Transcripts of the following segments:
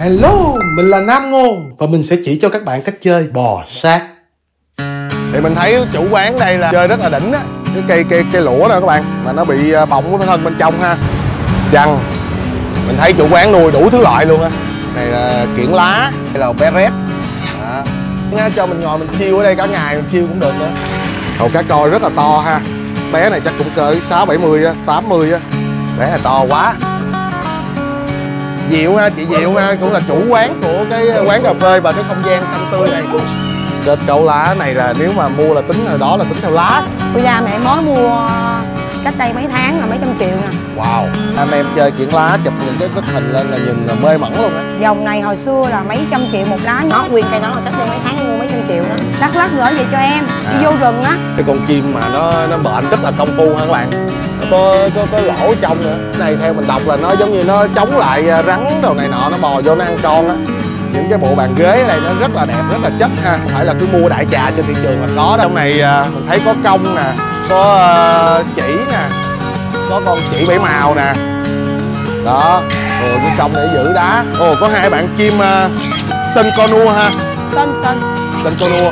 Hello, mình là Nam Ngô và mình sẽ chỉ cho các bạn cách chơi bò sát. thì mình thấy chủ quán đây là chơi rất là đỉnh á. Cái cây cây cây lũa nè các bạn mà nó bị à, bọng cái thân bên trong ha. Chăn mình thấy chủ quán nuôi đủ thứ loại luôn á. Này là kiển lá hay là bé rép Đó. Nha, cho mình ngồi mình chiêu ở đây cả ngày mình chiêu cũng được nữa. Hồ cá coi rất là to ha. Bé này chắc cũng cỡ sáu bảy mươi tám mươi á. Bé này to quá. Diệu ha, chị Diệu ha, cũng là chủ quán của cái quán cà phê và cái không gian xanh tươi này. Kết cấu lá này là nếu mà mua là tính hồi đó là tính theo lá. Cô Gia mẹ mới mua cách đây mấy tháng là mấy trăm triệu nè. Wow Anh em chơi kiển lá chụp những cái bức hình lên là nhìn là mê mẩn luôn á. Dòng này hồi xưa là mấy trăm triệu một lá Nó nguyên cây đó là cách đây mấy tháng em mua mấy trăm triệu đó. Đắk lắc gửi về cho em Đi vô rừng á. Cái con chim mà nó nó bệnh rất là công phu ha các bạn có, có, có lỗ trong nữa. Cái này theo mình đọc là nó giống như nó chống lại à, rắn đồ này nọ nó bò vô nó ăn con á. Những cái bộ bàn ghế này nó rất là đẹp rất là chất ha. Không phải là cứ mua đại trà trên thị trường là có đâu. Trong này à, mình thấy có công nè có à, chỉ nè có con chỉ bảy màu nè. Đó. Rồi cái công để giữ đá. Ồ có hai bạn chim uh, sân con nua ha. Xinh xinh tên cô nua.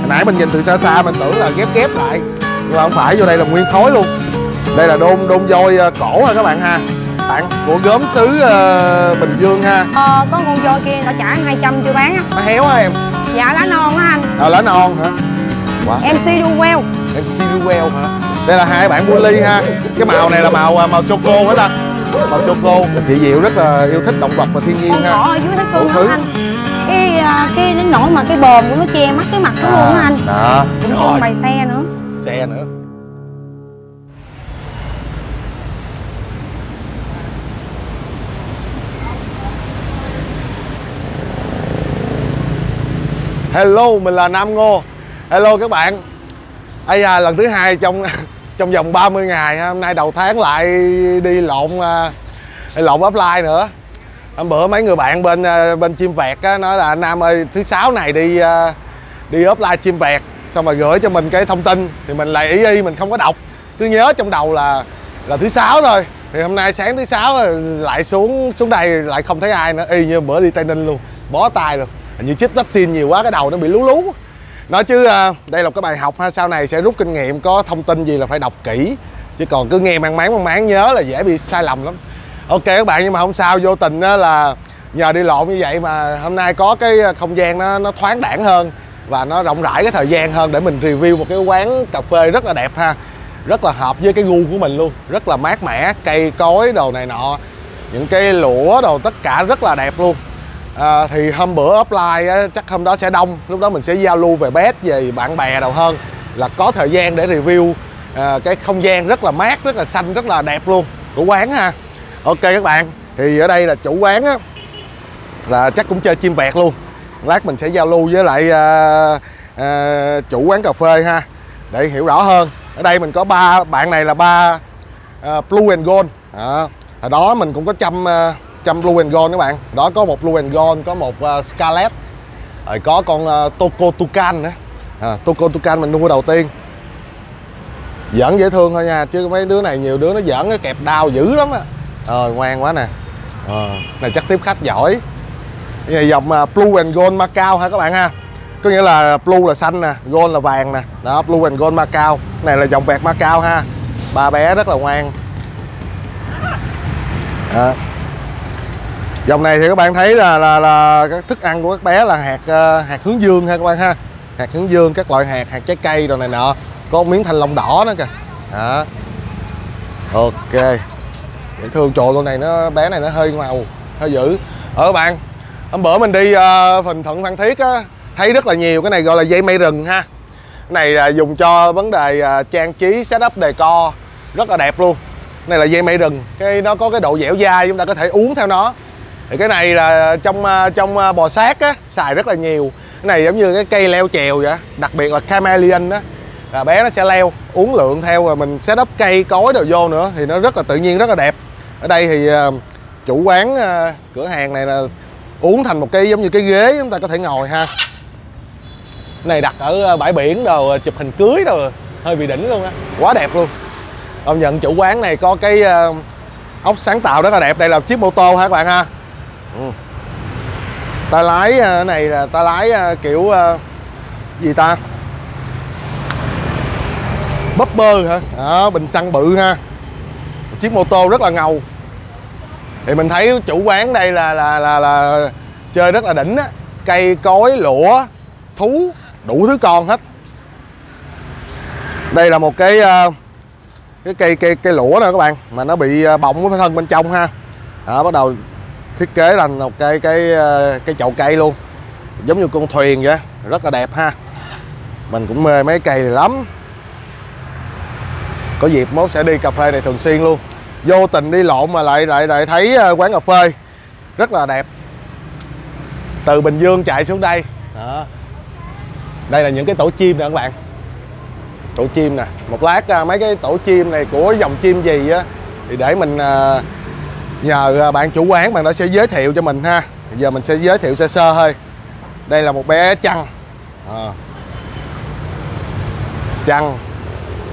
Hồi nãy mình nhìn từ xa xa mình tưởng là ghép ghép lại nhưng mà không phải vô đây là nguyên khối luôn. Đây là đôn đôn voi ờ, cổ ha các bạn ha. Bạn của gốm xứ ờ, bình dương ha. Ờ có con voi kia nó trả em 200 chưa bán á. Nó héo hả em. Dạ lá non á anh. À, lá non hả? Quá. MC Duwell em Siruel hả? Đây là hai bạn bully ha. Cái màu này là màu ờ, màu choco hả ta? Màu choco. Chị diệu rất là yêu thích động vật và thiên nhiên Con ha. ở dưới Đủ cưng lắm anh. Cái à, cái đến nỗi mà cái bờm của nó che mắt cái mặt nó luôn á anh. Đó. Cũng con bày xe nữa xe nữa. Hello, mình là Nam Ngô. Hello các bạn. Ây à, lần thứ hai trong trong vòng 30 ngày. Hôm nay đầu tháng lại đi lộn à, đi lộn offline nữa. Hôm bữa mấy người bạn bên à, bên chim vẹt á, nói là Nam ơi thứ sáu này đi à, đi offline chim vẹt xong rồi gửi cho mình cái thông tin, thì mình lại ý y mình không có đọc. Cứ nhớ trong đầu là là thứ sáu thôi. Thì hôm nay sáng thứ sáu lại xuống xuống đây lại không thấy ai nữa. Y như bữa đi tây ninh luôn, bó tay rồi như chích vaccine nhiều quá, cái đầu nó bị lú lú. Nói chứ à, đây là một cái bài học ha, sau này sẽ rút kinh nghiệm, có thông tin gì là phải đọc kỹ. Chứ còn cứ nghe mang máng mang máng, nhớ là dễ bị sai lầm lắm. Ok các bạn, nhưng mà không sao vô tình là nhờ đi lộn như vậy mà hôm nay có cái không gian nó nó thoáng đẳng hơn và nó rộng rãi cái thời gian hơn để mình review một cái quán cà phê rất là đẹp ha. Rất là hợp với cái gu của mình luôn. Rất là mát mẻ cây cối đồ này nọ. Những cái lũa đồ tất cả rất là đẹp luôn. À, thì hôm bữa offline á, chắc hôm đó sẽ đông. Lúc đó mình sẽ giao lưu về bét về bạn bè đầu hơn. Là có thời gian để review à, cái không gian rất là mát rất là xanh rất là đẹp luôn của quán ha. Ok các bạn thì ở đây là chủ quán á. Là chắc cũng chơi chim vẹt luôn lát mình sẽ giao lưu với lại à, à, chủ quán cà phê ha để hiểu rõ hơn. Ở đây mình có ba bạn này là ba à, blue and gold. À, hồi đó mình cũng có chăm à, chăm blue and gold các bạn. Đó có một blue and gold có một à, scarlet rồi có con à, Toko Tucan nữa. À, Toko Tucan mình nuôi đầu tiên. Giỡn dễ thương thôi nha chứ mấy đứa này nhiều đứa nó giỡn nó kẹp đau dữ lắm á. Ờ ngoan quá nè. Ờ, này chắc tiếp khách giỏi dòng à, blue and gold Macau ha các bạn ha? Có nghĩa là blue là xanh nè gold là vàng nè. Đó blue and gold Macau. Này là dòng vẹt Macau ha. Ba bé rất là ngoan. Đó. dòng này thì các bạn thấy là là, là các thức ăn của các bé là hạt à, hạt hướng dương ha các bạn ha. Hạt hướng dương các loại hạt hạt trái cây rồi này nọ. Có miếng thanh long đỏ nữa kìa. Đó. Ok. Dễ thương. Trộn con này nó bé này nó hơi màu hơi dữ. Ở các bạn hôm bữa mình đi ờ, uh, Thuận Phan Thiết á thấy rất là nhiều cái này gọi là dây mây rừng ha. Cái này là dùng cho vấn đề ờ, trang trí setup đề co rất là đẹp luôn. Cái này là dây mây rừng cái nó có cái độ dẻo dai chúng ta có thể uống theo nó. Thì cái này là trong ờ, trong bò sát á xài rất là nhiều. Cái này giống như cái cây leo chèo vậy đặc biệt là chameleon á. Là bé nó sẽ leo uống lượng theo rồi mình setup cây cối đồ vô nữa thì nó rất là tự nhiên rất là đẹp. Ở đây thì chủ quán cửa hàng này là uống thành một cái giống như cái ghế chúng ta có thể ngồi ha. Cái này đặt ở ờ, bãi biển đồ ờ, chụp hình cưới đồ hơi bị đỉnh luôn á. Quá đẹp luôn. Công nhận chủ quán này có cái ờ, ốc sáng tạo rất là đẹp. Đây là chiếc mô tô ha các bạn ha? Ừ. ta lái này là ta lái kiểu gì ta? Bơ hả? À, bình xăng bự ha. Chiếc mô tô rất là ngầu thì mình thấy chủ quán đây là là là, là chơi rất là đỉnh á. Cây cối lũa thú đủ thứ con hết. Đây là một cái ờ, cái cây cây cây lũa nè các bạn mà nó bị ờ, bọng cái thân bên trong ha. Đó, bắt đầu thiết kế thành một cái cái ờ, cái chậu cây luôn. Giống như con thuyền vậy rất là đẹp ha. Mình cũng mê mấy cây này lắm. Có dịp mốt sẽ đi cà phê này thường xuyên luôn vô tình đi lộn mà lại lại lại thấy ờ, quán cà phê. Rất là đẹp. Từ bình dương chạy xuống đây. Đó. đây là những cái tổ chim nè các bạn. Tổ chim nè. Một lát ờ, mấy cái tổ chim này của dòng chim gì á, thì để mình ờ, nhờ bạn chủ quán, bạn đó sẽ giới thiệu cho mình ha. Giờ mình sẽ giới thiệu sơ sơ thôi. Đây là một bé chăn à. chăn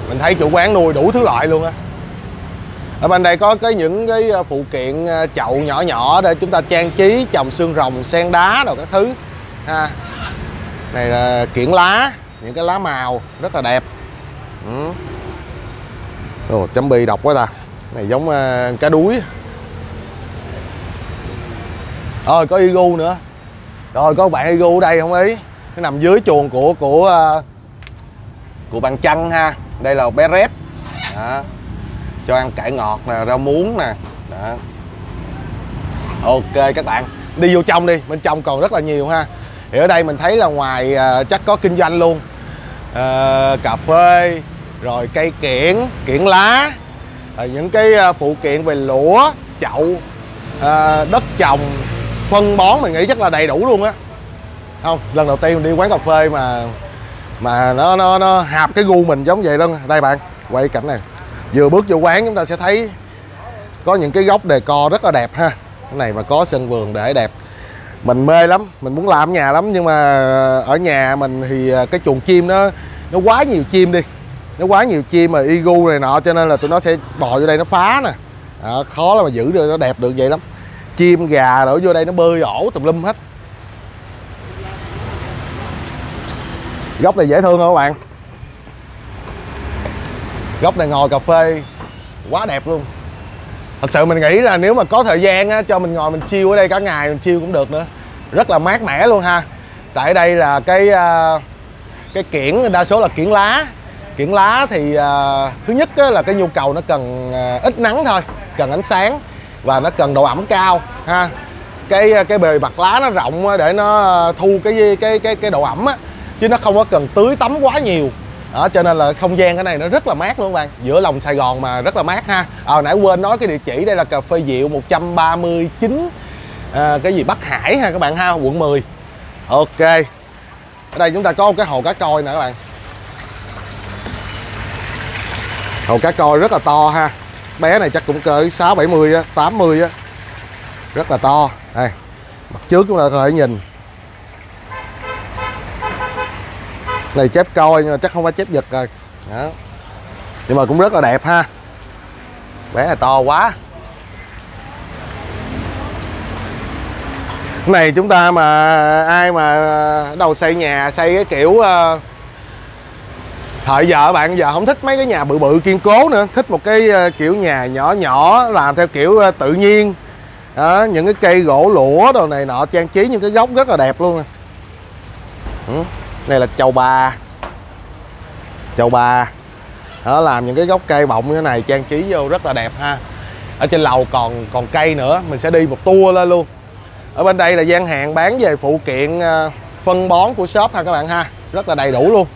mình thấy chủ quán nuôi đủ thứ loại luôn á ở bên đây có cái những cái ờ, phụ kiện ờ, chậu nhỏ nhỏ để chúng ta trang trí trồng xương rồng sen đá rồi các thứ. Ha. Này là kiển lá những cái lá màu rất là đẹp. Ừ. Ồ, chấm bi độc quá ta. Này giống uh, cá đuối. Rồi có igu nữa. Rồi có bạn igu ở đây không ý? Nó nằm dưới chuồng của của uh, của bạn chân ha. Đây là một bé rép đó cho ăn cải ngọt nè rau muống nè. Đó. Ok các bạn đi vô trong đi bên trong còn rất là nhiều ha. Thì ở đây mình thấy là ngoài uh, chắc có kinh doanh luôn. Uh, cà phê rồi cây kiển kiển lá rồi những cái uh, phụ kiện về lũa chậu uh, đất trồng phân bón mình nghĩ chắc là đầy đủ luôn á. Không lần đầu tiên mình đi quán cà phê mà mà nó nó nó hạp cái gu mình giống vậy luôn. Đây bạn quay cảnh này vừa bước vô quán chúng ta sẽ thấy có những cái góc đề co rất là đẹp ha. Cái này mà có sân vườn để đẹp. Mình mê lắm mình muốn làm ở nhà lắm nhưng mà ở nhà mình thì à, cái chuồng chim nó nó quá nhiều chim đi. Nó quá nhiều chim mà igu này nọ cho nên là tụi nó sẽ bò vô đây nó phá nè. À, khó là mà giữ được nó đẹp được vậy lắm. Chim gà đổ vô đây nó bơi ổ tùm lum hết. Góc này dễ thương không các bạn? Góc này ngồi cà phê quá đẹp luôn. Thật sự mình nghĩ là nếu mà có thời gian á, cho mình ngồi mình chiêu ở đây cả ngày mình chiêu cũng được nữa. Rất là mát mẻ luôn ha. Tại đây là cái à, cái kiển đa số là kiển lá. Kiển lá thì à, thứ nhất á, là cái nhu cầu nó cần à, ít nắng thôi cần ánh sáng và nó cần độ ẩm cao ha. Cái cái bề mặt lá nó rộng để nó thu cái cái cái cái độ ẩm á chứ nó không có cần tưới tắm quá nhiều đó, cho nên là không gian cái này nó rất là mát luôn các bạn. Giữa lòng Sài Gòn mà rất là mát ha. À, nãy quên nói cái địa chỉ đây là cà phê Diệu 139 à, cái gì Bắc Hải ha các bạn ha quận 10 ok. Ở đây chúng ta có một cái hồ cá coi nè các bạn. Hồ cá coi rất là to ha. Bé này chắc cũng cỡ 6 70 á 80 á. Rất là to. Đây mặt trước chúng ta có thể nhìn. Này chép coi nhưng mà chắc không phải chép giật rồi. Đó. Nhưng mà cũng rất là đẹp ha. Bé này to quá. Cái này chúng ta mà ai mà đầu xây nhà xây cái kiểu uh, thời giờ bạn giờ không thích mấy cái nhà bự bự kiên cố nữa. Thích một cái uh, kiểu nhà nhỏ nhỏ làm theo kiểu uh, tự nhiên. Đó những cái cây gỗ lũa đồ này nọ trang trí những cái góc rất là đẹp luôn nè. Ừ đây là châu ba. Châu ba. Đó làm những cái gốc cây bọng như thế này trang trí vô rất là đẹp ha. Ở trên lầu còn còn cây nữa mình sẽ đi một tour lên luôn. Ở bên đây là gian hàng bán về phụ kiện ờ, phân bón của shop ha các bạn ha. Rất là đầy đủ luôn.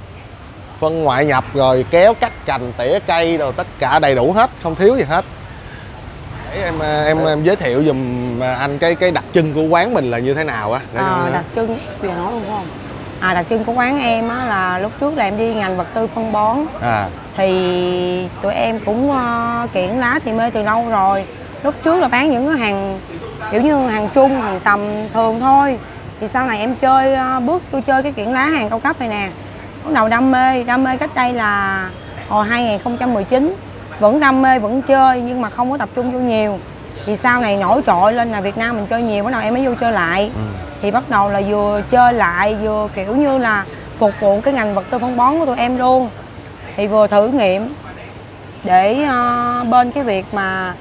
Phân ngoại nhập rồi kéo cắt cành tỉa cây rồi tất cả đầy đủ hết không thiếu gì hết. Để em ờ, em em giới thiệu dùm ờ, anh cái cái đặc trưng của quán mình là như thế nào á. À, đặc trưng giờ nói luôn không à đặc trưng của quán em á là lúc trước là em đi ngành vật tư phân bón. À. Thì tụi em cũng uh, kiển lá thì mê từ lâu rồi. Lúc trước là bán những cái hàng kiểu như hàng trung hàng tầm thường thôi. Thì sau này em chơi uh, bước tôi chơi cái kiển lá hàng cao cấp này nè. Bắt đầu đam mê đam mê cách đây là hồi 2019 vẫn đam mê vẫn chơi nhưng mà không có tập trung vô nhiều. Thì sau này nổi trội lên là Việt Nam mình chơi nhiều bắt đầu em mới vô chơi lại. Ừ. thì bắt đầu là vừa chơi lại vừa kiểu như là phục vụ cái ngành vật tư phân bón của tụi em luôn thì vừa thử nghiệm để ờ, bên cái việc mà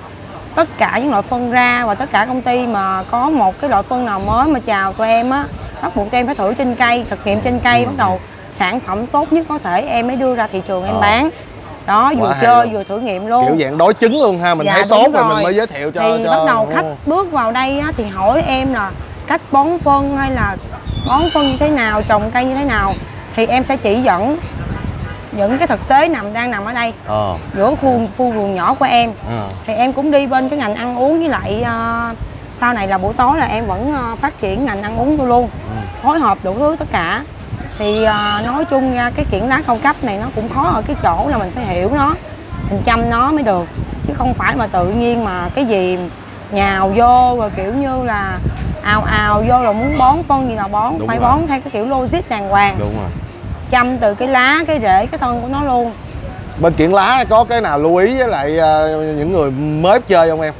tất cả những loại phân ra và tất cả công ty mà có một cái loại phân nào mới mà chào tụi em á bắt buộc tụi em phải thử trên cây thực nghiệm trên cây bắt đầu sản phẩm tốt nhất có thể em mới đưa ra thị trường em Ờ. bán đó vừa Quá chơi vừa thử nghiệm luôn kiểu dạng đối chứng luôn ha mình Dạ, thấy tốt rồi. rồi. mình mới giới thiệu cho thì cho bắt đầu khách bước vào đây á, thì hỏi em là cách bón phân hay là bón phân như thế nào trồng cây như thế nào thì em sẽ chỉ dẫn những cái thực tế nằm đang nằm ở đây. Ờ. Giữa khu khu vườn nhỏ của em. Ờ. thì em cũng đi bên cái ngành ăn uống với lại ờ, sau này là buổi tối là em vẫn ờ, phát triển ngành ăn uống tôi luôn phối hợp đủ thứ tất cả. Thì ờ, nói chung ra cái kiển lá cao cấp này nó cũng khó ở cái chỗ là mình phải hiểu nó mình chăm nó mới được. Chứ không phải mà tự nhiên mà cái gì nhào vô rồi kiểu như là ào ào vô rồi muốn bón phân gì nào bón Đúng phải rồi. bón theo cái kiểu logic đàng hoàng. Đúng rồi. Chăm từ cái lá cái rễ cái thân của nó luôn. Bên kiển lá có cái nào lưu ý với lại ờ, những người mới chơi không em?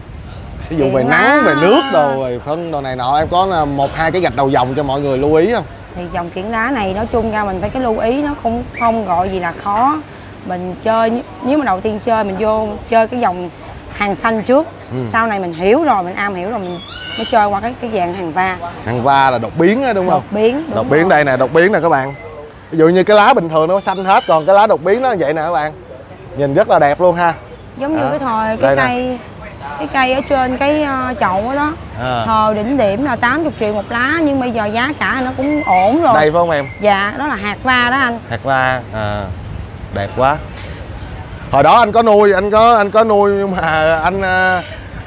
Ví dụ về lá- nắng về nước đồ về phân đồ này nọ em có là một hai cái gạch đầu dòng cho mọi người lưu ý không? Thì dòng kiển lá này nói chung ra mình phải cái lưu ý nó không không gọi gì là khó. Mình chơi nếu mà đầu tiên chơi mình vô chơi cái dòng hàng xanh trước Ừ. sau này mình hiểu rồi mình am hiểu rồi mình mới chơi qua cái cái dạng hàng va hàng va là đột biến á đúng không đột biến đúng đột biến rồi. đây nè đột biến nè các bạn ví dụ như cái lá bình thường nó xanh hết còn cái lá đột biến nó vậy nè các bạn nhìn rất là đẹp luôn ha giống như Đó. cái thời cái nè. cây cái cây ở trên cái ờ, chậu đó, đó. À. thời đỉnh điểm là 80 triệu một lá nhưng bây giờ giá cả nó cũng ổn rồi đây phải không em dạ đó là hạt va đó anh hạt va à, đẹp quá hồi đó anh có nuôi anh có anh có nuôi nhưng mà anh à,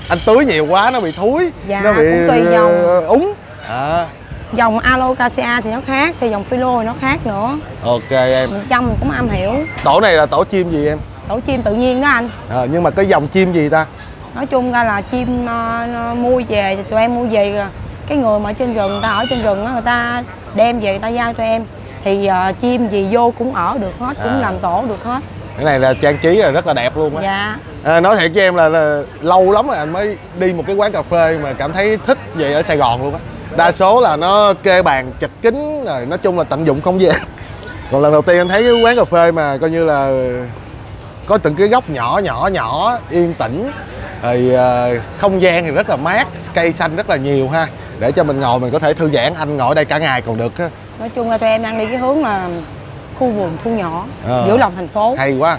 anh tưới nhiều quá nó bị thúi Dạ, nó bị cũng tùy dòng. ờ, úng. À, dòng alocasia thì nó khác thì dòng philo thì nó khác nữa. Ok em. Mình chăm mình cũng am hiểu. Tổ này là tổ chim gì em? Tổ chim tự nhiên đó anh. À, nhưng mà cái dòng chim gì ta? Nói chung ra là chim nó mua về thì tụi em mua về. Cái người mà ở trên rừng người ta ở trên rừng á người ta đem về người ta giao cho em thì ờ, chim gì vô cũng ở được hết cũng À. làm tổ được hết. Cái này là trang trí là rất là đẹp luôn á. Dạ. À, nói thiệt với em là, là lâu lắm rồi anh mới đi một cái quán cà phê mà cảm thấy thích vậy ở Sài Gòn luôn á. Đa số là nó kê bàn chật kín rồi nói chung là tận dụng không gian còn lần đầu tiên anh thấy cái quán cà phê mà coi như là có từng cái góc nhỏ nhỏ nhỏ yên tĩnh rồi ờ, không gian thì rất là mát cây xanh rất là nhiều ha. Để cho mình ngồi mình có thể thư giãn anh ngồi đây cả ngày còn được nói chung là tụi em đang đi cái hướng là khu vườn thu nhỏ Ờ. giữa lòng thành phố. Hay quá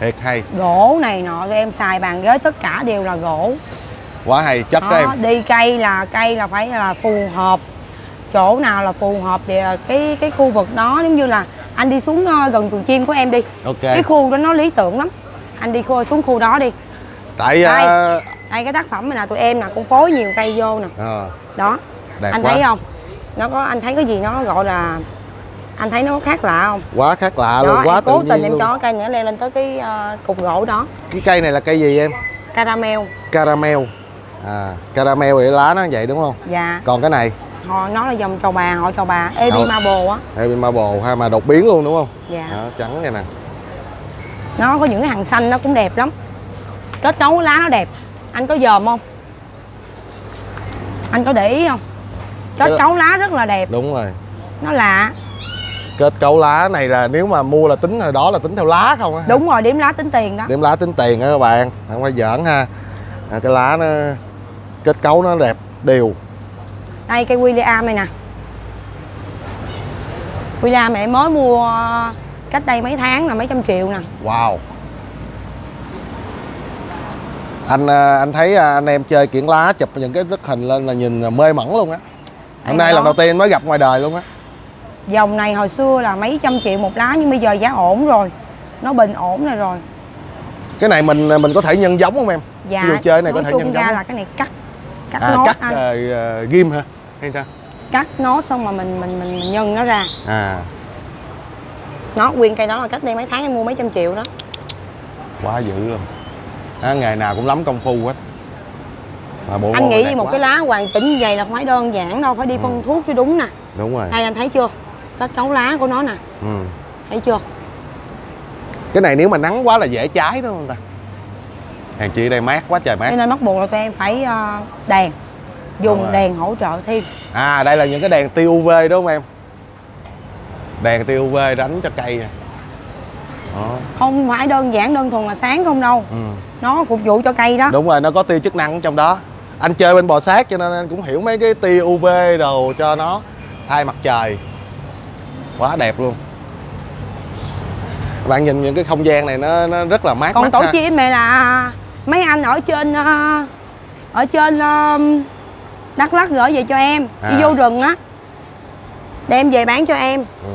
thiệt hay. Gỗ này nọ tụi em xài bàn ghế tất cả đều là gỗ. Quá hay chất đó đó, em. đi cây là cây là phải là phù hợp. Chỗ nào là phù hợp thì ờ, cái cái khu vực đó giống như là anh đi xuống ờ, gần vườn chim của em đi. Ok. Cái khu đó nó lý tưởng lắm. Anh đi khu, xuống khu đó đi. Tại Đây. ờ, đây cái tác phẩm này là tụi em nè cũng phối nhiều cây vô nè. Ờ, đó. Đẹp anh quá. thấy không nó có anh thấy cái gì nó gọi là anh thấy nó khác lạ không? Quá khác lạ đó luôn quá em tự cố nhiên tình em luôn. cho cây nữa leo lên tới cái ờ, cục gỗ đó. Cái cây này là cây gì em? Caramel. Caramel. À caramel thì lá nó vậy đúng không? Dạ. Còn cái này? Họ nó là dòng trầu bà họ trầu bà Ebi Marble á. Heavy marble ha mà đột biến luôn đúng không? Dạ. Đó, trắng này nè. Nó có những cái hàng xanh nó cũng đẹp lắm. Kết cấu lá nó đẹp. Anh có dòm không? Anh có để ý không kết cấu lá rất là đẹp. Đúng rồi. Nó lạ. Kết cấu lá này là nếu mà mua là tính hồi đó là tính theo lá không á đúng rồi điểm lá tính tiền đó. Điểm lá tính tiền đó các bạn. Không phải giỡn ha. À, cái lá nó kết cấu nó đẹp đều. Đây cây William này nè. William em mới mua cách đây mấy tháng là mấy trăm triệu nè. Wow. Anh à, anh thấy à, anh em chơi kiển lá chụp những cái bức hình lên là nhìn mê mẩn luôn á hôm nay lần đầu tiên mới gặp ngoài đời luôn á. Dòng này hồi xưa là mấy trăm triệu một lá nhưng bây giờ giá ổn rồi. Nó bình ổn này rồi. Cái này mình mình có thể nhân giống không em? Dạ Ví dụ chơi này có thể nhân ra giống là cái này cắt cắt à, nốt cắt anh. ờ, ghim hả? Hay sao? Cắt nốt xong mà mình mình mình, mình nhân nó ra. À. Nó nguyên cây đó là cách đây mấy tháng em mua mấy trăm triệu đó. Quá dữ luôn. À, nghề nào cũng lắm công phu hết mà bộ anh nghĩ một quá. cái lá hoàn chỉnh như vậy là không phải đơn giản đâu phải đi phân thuốc chứ đúng nè. Đúng rồi. Đây anh thấy chưa? Kết cấu lá của nó nè. Ừ. thấy chưa? Cái này nếu mà nắng quá là dễ cháy đúng không ta? Hàng chị đây mát quá trời mát. Cho nên bắt buộc là tụi em phải ờ, đèn. Dùng rồi. đèn hỗ trợ thêm. À đây là những cái đèn tia UV đúng không em. Đèn tia UV đánh cho cây đó. Không phải đơn giản đơn thuần là sáng không đâu. Ừ. nó phục vụ cho cây đó. Đúng rồi nó có tia chức năng trong đó anh chơi bên bò sát cho nên anh cũng hiểu mấy cái tia UV đồ cho nó thay mặt trời. Quá đẹp luôn. Bạn nhìn những cái không gian này nó, nó rất là mát còn tổ ha. chim này là mấy anh ở trên ờ, ở trên ờ, đắk lắc gửi về cho em. À. đi vô rừng á. Đem về bán cho em. Ừ.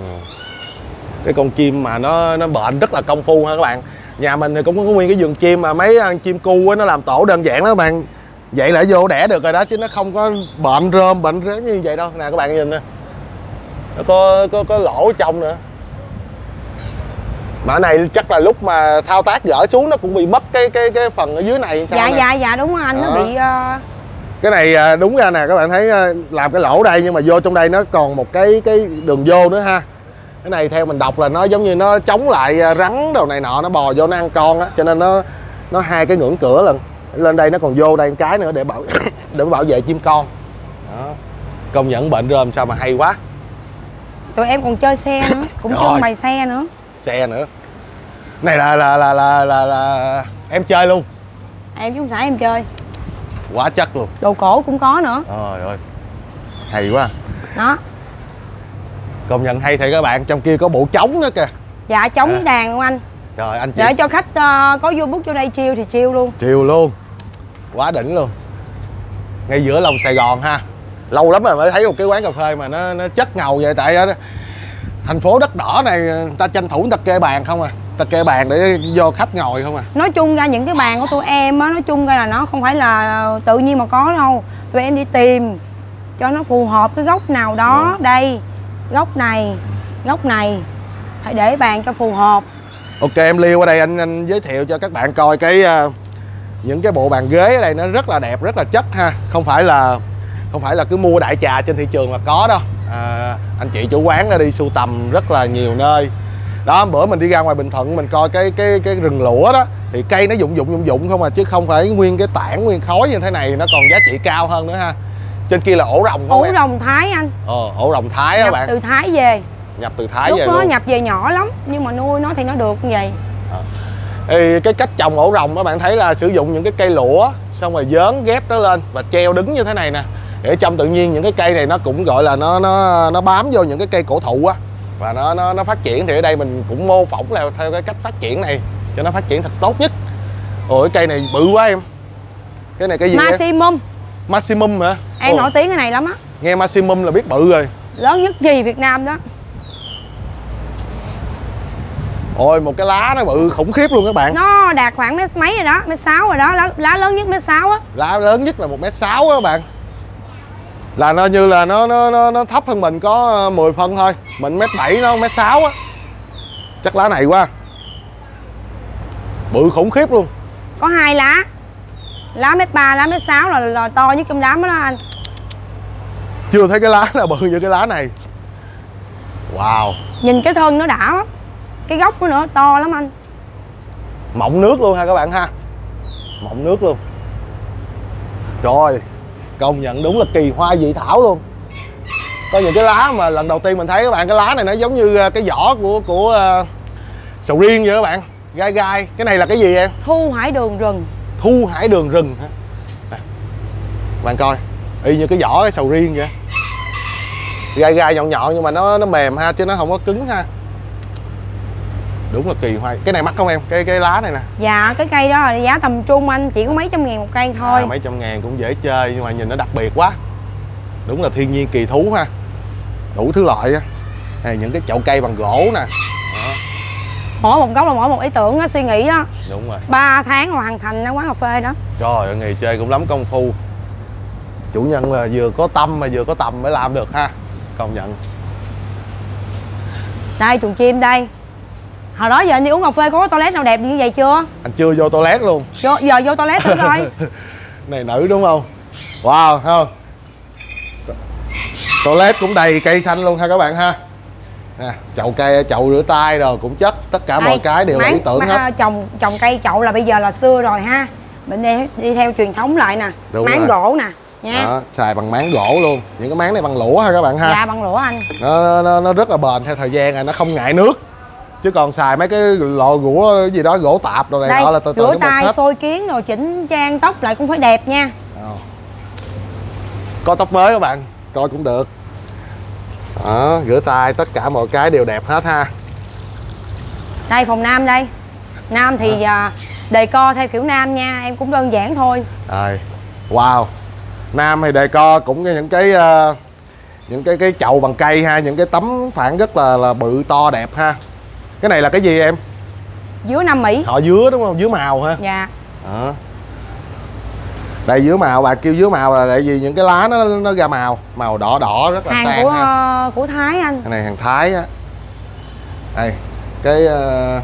cái con chim mà nó nó bệnh rất là công phu ha các bạn. Nhà mình thì cũng có nguyên cái vườn chim mà mấy chim cu á nó làm tổ đơn giản đó các bạn vậy là vô đẻ được rồi đó chứ nó không có bệnh rơm bệnh rớm như vậy đâu. Nè các bạn nhìn nè. Nó có có có lỗ trong nữa. Mà này chắc là lúc mà thao tác gỡ xuống nó cũng bị mất cái cái cái phần ở dưới này sao dạ nè. dạ dạ đúng rồi anh Đó. nó bị ờ, cái này à, đúng ra nè các bạn thấy à, làm cái lỗ đây nhưng mà vô trong đây nó còn một cái cái đường vô nữa ha. Cái này theo mình đọc là nó giống như nó chống lại à, rắn đồ này nọ nó bò vô nó ăn con á cho nên nó nó hai cái ngưỡng cửa lần lên đây nó còn vô đây một cái nữa để bảo để bảo vệ chim con. Đó. Công nhận bệnh rơm sao mà hay quá. Tụi em còn chơi xe nữa cũng Rồi. trưng bày xe nữa. Xe nữa. Này là là là là là, là em chơi luôn. Em chứ không phải em chơi. Quá chất luôn. Đồ cổ cũng có nữa. Trời ơi. Hay quá. Đó. Công nhận hay thì các bạn trong kia có bộ trống nữa kìa. Dạ chống À. với đàn luôn anh. Trời anh chị. để cho khách ờ, có vô bút vô đây chiêu thì chiêu luôn. Chiều luôn quá đỉnh luôn. Ngay giữa lòng sài gòn ha. Lâu lắm rồi mới thấy một cái quán cà phê mà nó nó chất ngầu vậy tại thành phố đất đỏ này người ta tranh thủ người ta kê bàn không à. Ta kê bàn để vô khách ngồi không à. Nói chung ra những cái bàn của tụi em á nói chung ra là nó không phải là tự nhiên mà có đâu. Tụi em đi tìm cho nó phù hợp cái góc nào đó. Vâng. đây góc này góc này. Phải để bàn cho phù hợp. Ok em liêu qua đây anh anh giới thiệu cho các bạn coi cái ờ, những cái bộ bàn ghế ở đây nó rất là đẹp rất là chất ha. Không phải là không phải là cứ mua đại trà trên thị trường là có đâu. À, anh chị chủ quán đã đi sưu tầm rất là nhiều nơi. Đó bữa mình đi ra ngoài bình thuận mình coi cái cái cái rừng lũa đó thì cây nó dụng dụng dụng dụng không à chứ không phải nguyên cái tảng nguyên khối như thế này nó còn giá trị cao hơn nữa ha. Trên kia là ổ rồng không ổ em? rồng thái anh. Ờ, ổ rồng thái á nhập bạn. từ thái về. Nhập từ thái lúc về đó luôn. nhập về nhỏ lắm nhưng mà nuôi nó thì nó được như vậy thì cái cách trồng ổ rồng các bạn thấy là sử dụng những cái cây lũa xong rồi dớn ghép nó lên và treo đứng như thế này nè. Để trong tự nhiên những cái cây này nó cũng gọi là nó nó nó bám vô những cái cây cổ thụ á. Và nó nó nó phát triển. Thì ở đây mình cũng mô phỏng là theo cái cách phát triển này cho nó phát triển thật tốt nhất. Ôi cây này bự quá em. Cái này cái gì em? maximum. Maximum hả? Em Ồ, nổi tiếng cái này lắm á. Nghe maximum là biết bự rồi. Lớn nhất gì Việt Nam đó ôi một cái lá nó bự khủng khiếp luôn các bạn. Nó đạt khoảng mét mấy rồi đó mét sáu rồi đó lá, lá lớn nhất mét sáu á. Lá lớn nhất là một m sáu á các bạn. Là nó như là nó nó nó, nó thấp hơn mình có ờ, 10 phân thôi. Mình mét bảy nó mét sáu á. Chắc lá này quá. Bự khủng khiếp luôn. Có hai lá. Lá mét ba lá mét sáu là, là to nhất trong đám đó, đó anh. Chưa thấy cái lá nào bự như cái lá này. Wow. Nhìn cái thân nó đã lắm cái gốc của nó to lắm anh. Mọng nước luôn ha các bạn ha. Mọng nước luôn. Trời công nhận đúng là kỳ hoa dị thảo luôn. Có những cái lá mà lần đầu tiên mình thấy các bạn cái lá này nó giống như ờ, cái vỏ của của ờ, sầu riêng vậy các bạn. Gai gai cái này là cái gì em thu hải đường rừng. Thu hải đường rừng hả? Bạn coi y như cái vỏ cái sầu riêng vậy. Gai gai nhọn nhọn nhưng mà nó nó mềm ha chứ nó không có cứng ha đúng là kỳ hoa. Cái này mắc không em? Cái cái lá này nè. Dạ cái cây đó là giá tầm trung anh chỉ có mấy trăm ngàn một cây thôi. À, mấy trăm ngàn cũng dễ chơi nhưng mà nhìn nó đặc biệt quá. Đúng là thiên nhiên kỳ thú ha. Đủ thứ loại á. Này những cái chậu cây bằng gỗ nè. Đó, mỗi một gốc là mỗi một ý tưởng á suy nghĩ đó. Đúng rồi. 3 tháng là hoàn thành ở quán cà phê đó. Trời ơi nghề chơi cũng lắm công phu. Chủ nhân là vừa có tâm mà vừa có tầm mới làm được ha. Công nhận. Đây chuồng chim đây hồi đó giờ anh đi uống cà phê có toilet nào đẹp như vậy chưa? Anh chưa vô toilet luôn. Vô, giờ vô toilet thử coi. Này nữ đúng không? Wow không? Toilet cũng đầy cây xanh luôn ha các bạn ha. Nè chậu cây chậu rửa tay rồi cũng chất tất cả mọi Đây, cái đều là máy- ý tưởng hết. à, trồng trồng cây chậu là bây giờ là xưa rồi ha. Mình đi, đi theo truyền thống lại nè Đúng máng rồi. gỗ nè nha. Đó, xài bằng máng gỗ luôn. Những cái máng này bằng lũa ha các bạn ha. Dạ bằng lũa anh. Nó, nó, nó rất là bền theo thời gian rồi nó không ngại nước chứ còn xài mấy cái lò gũa gì đó gỗ tạp đồ này nọ là từ từ rửa tay sôi kiến rồi chỉnh trang tóc lại cũng phải đẹp nha. Ờ. có tóc mới các bạn coi cũng được. Đó, rửa tay tất cả mọi cái đều đẹp hết ha. Đây phòng nam đây. Nam thì à. đề co theo kiểu nam nha em cũng đơn giản thôi. Rồi. Wow. Nam thì đề co cũng như những cái ờ, những cái cái chậu bằng cây ha những cái tấm phản rất là là bự to đẹp ha cái này là cái gì em? Dứa nam mỹ. Họ dứa đúng không? Dứa màu ha dạ. Đó đây dứa màu bà kêu dứa màu là tại vì những cái lá nó nó ra màu màu đỏ đỏ rất là hàng sang của ha. ờ, của thái anh. Cái này hàng thái á. Đây cái ờ,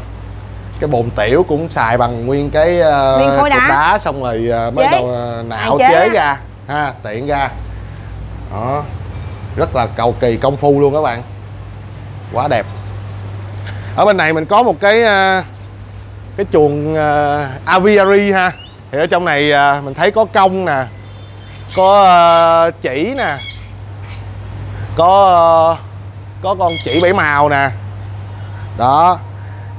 cái bồn tiểu cũng xài bằng nguyên cái ờ, Nguyên khối cục đá. xong rồi mới Chế. đầu nạo chế chế ra. Ha tiện ra. Đó. Rất là cầu kỳ công phu luôn các bạn. Quá đẹp ở bên này mình có một cái à, cái chuồng uh, aviary ha. Thì ở trong này à, mình thấy có công nè có ờ, chỉ nè có có con chỉ bảy màu nè. Đó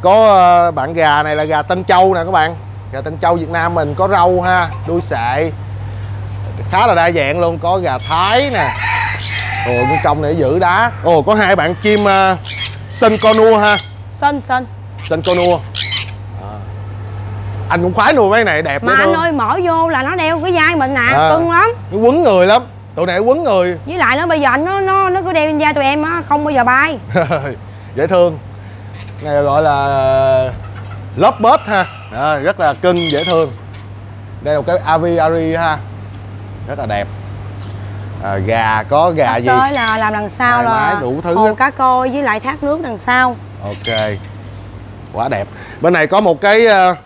có bạn gà này là gà Tân Châu nè các bạn. Gà Tân Châu Việt Nam mình có râu ha đuôi sệ. Khá là đa dạng luôn có gà Thái nè. Ồ con công này giữ đá. Ồ có hai bạn chim uh, sân con nua ha sân sân sân con nua. À. anh cũng khoái nuôi mấy này đẹp mà anh thương ơi mở vô là nó đeo cái vai mình nè À. cưng lắm. Nó quấn người lắm. Tụi này quấn người. Với lại nó bây giờ anh nó nó nó cứ đeo trên da tụi em á không bao giờ bay. Dễ thương. Này gọi là lớp bớt ha. Đó, rất là cưng dễ thương. Đây là một cái aviary ha. Rất là đẹp. À, gà có gà Sắp gì? tới là làm đằng sau là đủ thứ hồ cá coi với lại thác nước đằng sau ok. Quá đẹp. Bên này có một cái ờ, cái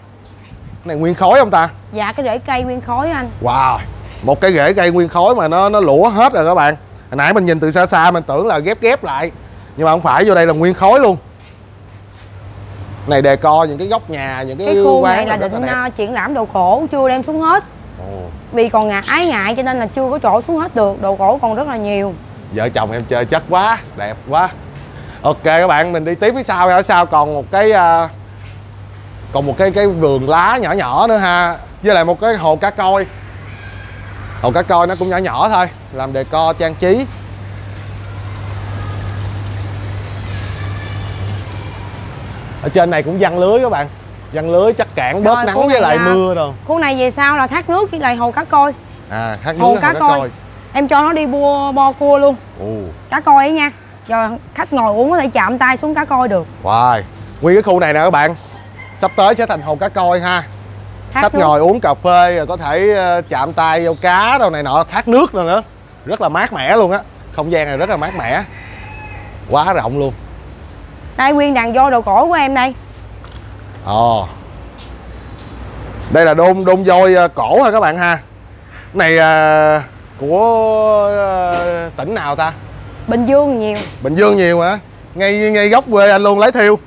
này nguyên khối không ta? Dạ cái rễ cây nguyên khối anh. Wow. Một cái rễ cây nguyên khối mà nó nó lũa hết rồi các bạn. Hồi nãy mình nhìn từ xa xa mình tưởng là ghép ghép lại. Nhưng mà không phải vô đây là nguyên khối luôn. Này đề co những cái góc nhà những cái, cái khu quán này là định đẹp. ờ, triển lãm đồ cổ chưa đem xuống hết. Ồ, vì còn ngại ái ngại cho nên là chưa có chỗ xuống hết được. Đồ cổ còn rất là nhiều. Vợ chồng em chơi chất quá đẹp quá ok các bạn mình đi tiếp phía sau ở sau còn một cái à, còn một cái cái vườn lá nhỏ nhỏ nữa ha. Với lại một cái hồ cá coi. Hồ cá coi nó cũng nhỏ nhỏ thôi làm đề co trang trí. Ở trên này cũng văng lưới các bạn. Văng lưới chắc cản bớt Rồi, nắng với lại là- mưa rồi. khu này về sau là thác nước với lại hồ cá coi. À hát hồ nước cá coi. Em cho nó đi bua bo cua luôn. Ồ. Cá coi ấy nha rồi khách ngồi uống có thể chạm tay xuống cá coi được. Wow, nguyên cái khu này nè các bạn. Sắp tới sẽ thành hồ cá coi ha. Thác Khách nước. ngồi uống cà phê rồi có thể ờ, chạm tay vô cá đâu này nọ Thác nước rồi nữa. Rất là mát mẻ luôn á. Không gian này rất là mát mẻ. Quá rộng luôn. Đây nguyên đàn vô đồ cổ của em đây. Ồ. Đây là đôn đôn voi ờ, cổ ha các bạn ha? Này ờ, của tỉnh nào ta bình dương nhiều. Bình Dương nhiều hả? Ngay ngay góc quê anh luôn lấy thiêu.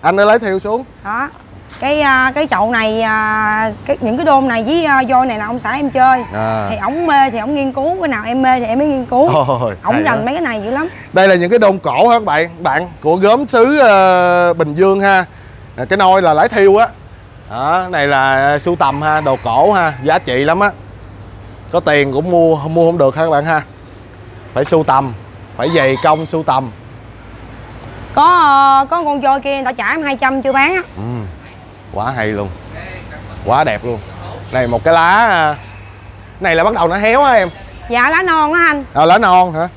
Anh đã lấy thiêu xuống. Đó. Cái à, cái chậu này à, cái những cái đôn này với à, voi này là ông xã em chơi. À. thì ổng mê thì ổng nghiên cứu cái nào em mê thì em mới nghiên cứu. Ổng rành mấy cái này dữ lắm. Đây là những cái đôn cổ ha các bạn? Bạn của gốm xứ ờ, Bình Dương ha. Cái nôi là lái thiêu á. Đó, này là sưu tầm ha đồ cổ ha giá trị lắm á. Có tiền cũng mua mua không được ha các bạn ha? Phải sưu tầm phải dày công sưu tầm. Có có con voi kia người ta trả em 200 chưa bán á. Ừ. quá hay luôn. Quá đẹp luôn. Này một cái lá à, này là bắt đầu nó héo á em. Dạ lá non á anh. À, lá non hả?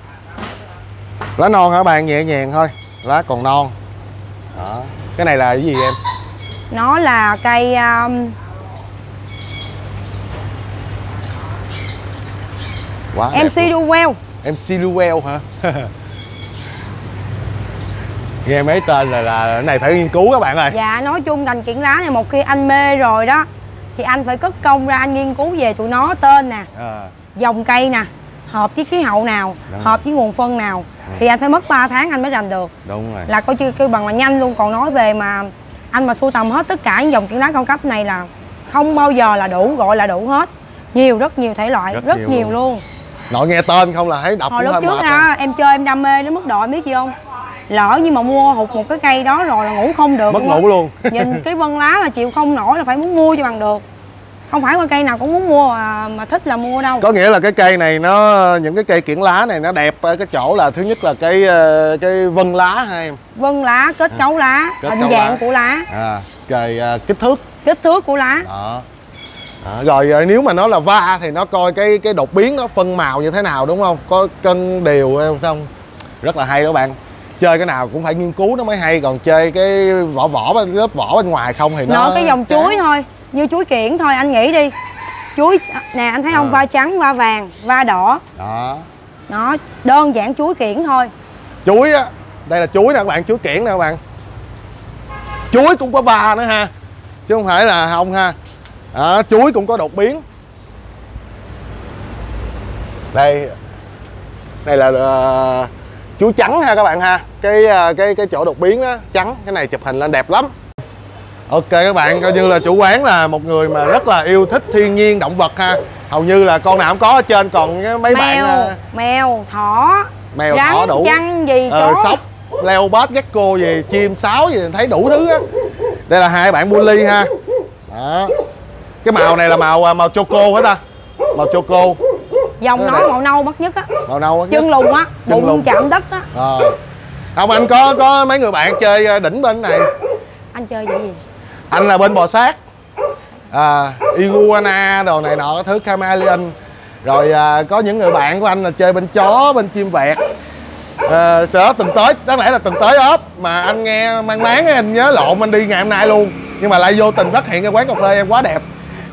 Lá non hả bạn? Nhẹ nhàng thôi. Lá còn non. Đó. Cái này là cái gì em? Nó là cây um, quá MC. Duwell MC Luell hả? Nghe mấy tên là là cái này phải nghiên cứu các bạn ơi. Dạ nói chung cành kiển lá này một khi anh mê rồi đó thì anh phải cất công ra anh nghiên cứu về tụi nó tên nè à, dòng cây nè hợp với khí hậu nào Đúng. hợp với nguồn phân nào. Ừ. thì anh phải mất 3 tháng anh mới rành được. Đúng rồi. Là coi như kêu bằng là nhanh luôn. Còn nói về mà anh mà sưu tầm hết tất cả những dòng kiển lá cao cấp này là không bao giờ là đủ gọi là đủ hết. Nhiều rất nhiều thể loại Rất rất, nhiều nhiều, luôn. Nội nghe tên không là thấy đọc hồi lúc trước ha em chơi em đam mê đến mức độ em biết gì không? Lỡ như mà mua hụt một cái cây đó rồi là ngủ không được mất luôn ngủ luôn. Nhìn cái vân lá là chịu không nổi là phải muốn mua cho bằng được. Không phải qua cây nào cũng muốn mua mà, mà thích là mua đâu. Có nghĩa là cái cây này nó những cái cây kiển lá này nó đẹp ở cái chỗ là thứ nhất là cái ờ, cái vân lá ha em? Vân lá kết cấu lá Kết hình dạng lá. của lá. À rồi ờ, kích thước. Kích thước của lá. Đó Đó, rồi ờ, nếu mà nó là va thì nó coi cái cái đột biến nó phân màu như thế nào đúng không? Có cân đều hay không? Rất là hay đó bạn. Chơi cái nào cũng phải nghiên cứu nó mới hay còn chơi cái vỏ vỏ bên lớp vỏ bên ngoài không thì nó nó cái dòng chán. chuối thôi như chuối kiển thôi anh nghĩ đi. Chuối nè anh thấy không? À. va trắng va vàng va đỏ. Đó. Nó đơn giản chuối kiển thôi. Chuối á đây là chuối nè các bạn chuối kiển nè các bạn. Chuối cũng có va nữa ha chứ không phải là không ha đó, chuối cũng có đột biến. Đây. Đây là ờ, chuối trắng ha các bạn ha. Cái ờ, cái cái chỗ đột biến đó trắng. Cái này chụp hình lên đẹp lắm. Ok các bạn coi như là chủ quán là một người mà rất là yêu thích thiên nhiên động vật ha. Hầu như là con nào cũng có ở trên còn mấy bạn mèo ờ, mèo thỏ mèo rắn thỏ đủ. chăn gì ờ, có. sóc leo bát gecko gì chim sáo gì thấy đủ thứ á. Đây là hai bạn bully ha. Đó cái màu này là màu à, màu choco hết ta? Màu choco. Dòng nó màu nâu bắt nhất á. Màu nâu á chân lùn á Chân bụng lùn. chạm đất á. Ờ. không anh có có mấy người bạn chơi à, đỉnh bên này. Anh chơi vậy gì? Anh là bên bò sát. À, iguana đồ này nọ thứ chameleon. Rồi à, có những người bạn của anh là chơi bên chó bên chim vẹt. À, sau đó tuần tới đáng lẽ là tuần tới ốp mà anh nghe mang máng anh nhớ lộn anh đi ngày hôm nay luôn. Nhưng mà lại vô tình phát hiện cái quán cà phê em quá đẹp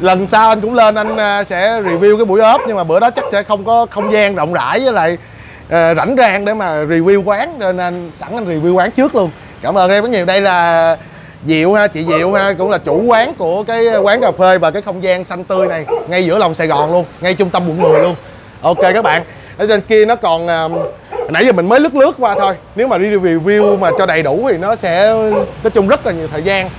lần sau anh cũng lên anh à, sẽ review cái buổi ốp nhưng mà bữa đó chắc sẽ không có không gian rộng rãi với lại uh, rảnh rang để mà review quán nên anh sẵn anh review quán trước luôn cảm ơn em rất nhiều đây là Diệu ha, chị Diệu ha cũng là chủ quán của cái quán cà phê và cái không gian xanh tươi này ngay giữa lòng Sài Gòn luôn, ngay trung tâm quận 10 luôn. Ok các bạn. Ở trên kia nó còn à, nãy giờ mình mới lướt lướt qua thôi. Nếu mà đi review mà cho đầy đủ thì nó sẽ nói chung rất là nhiều thời gian.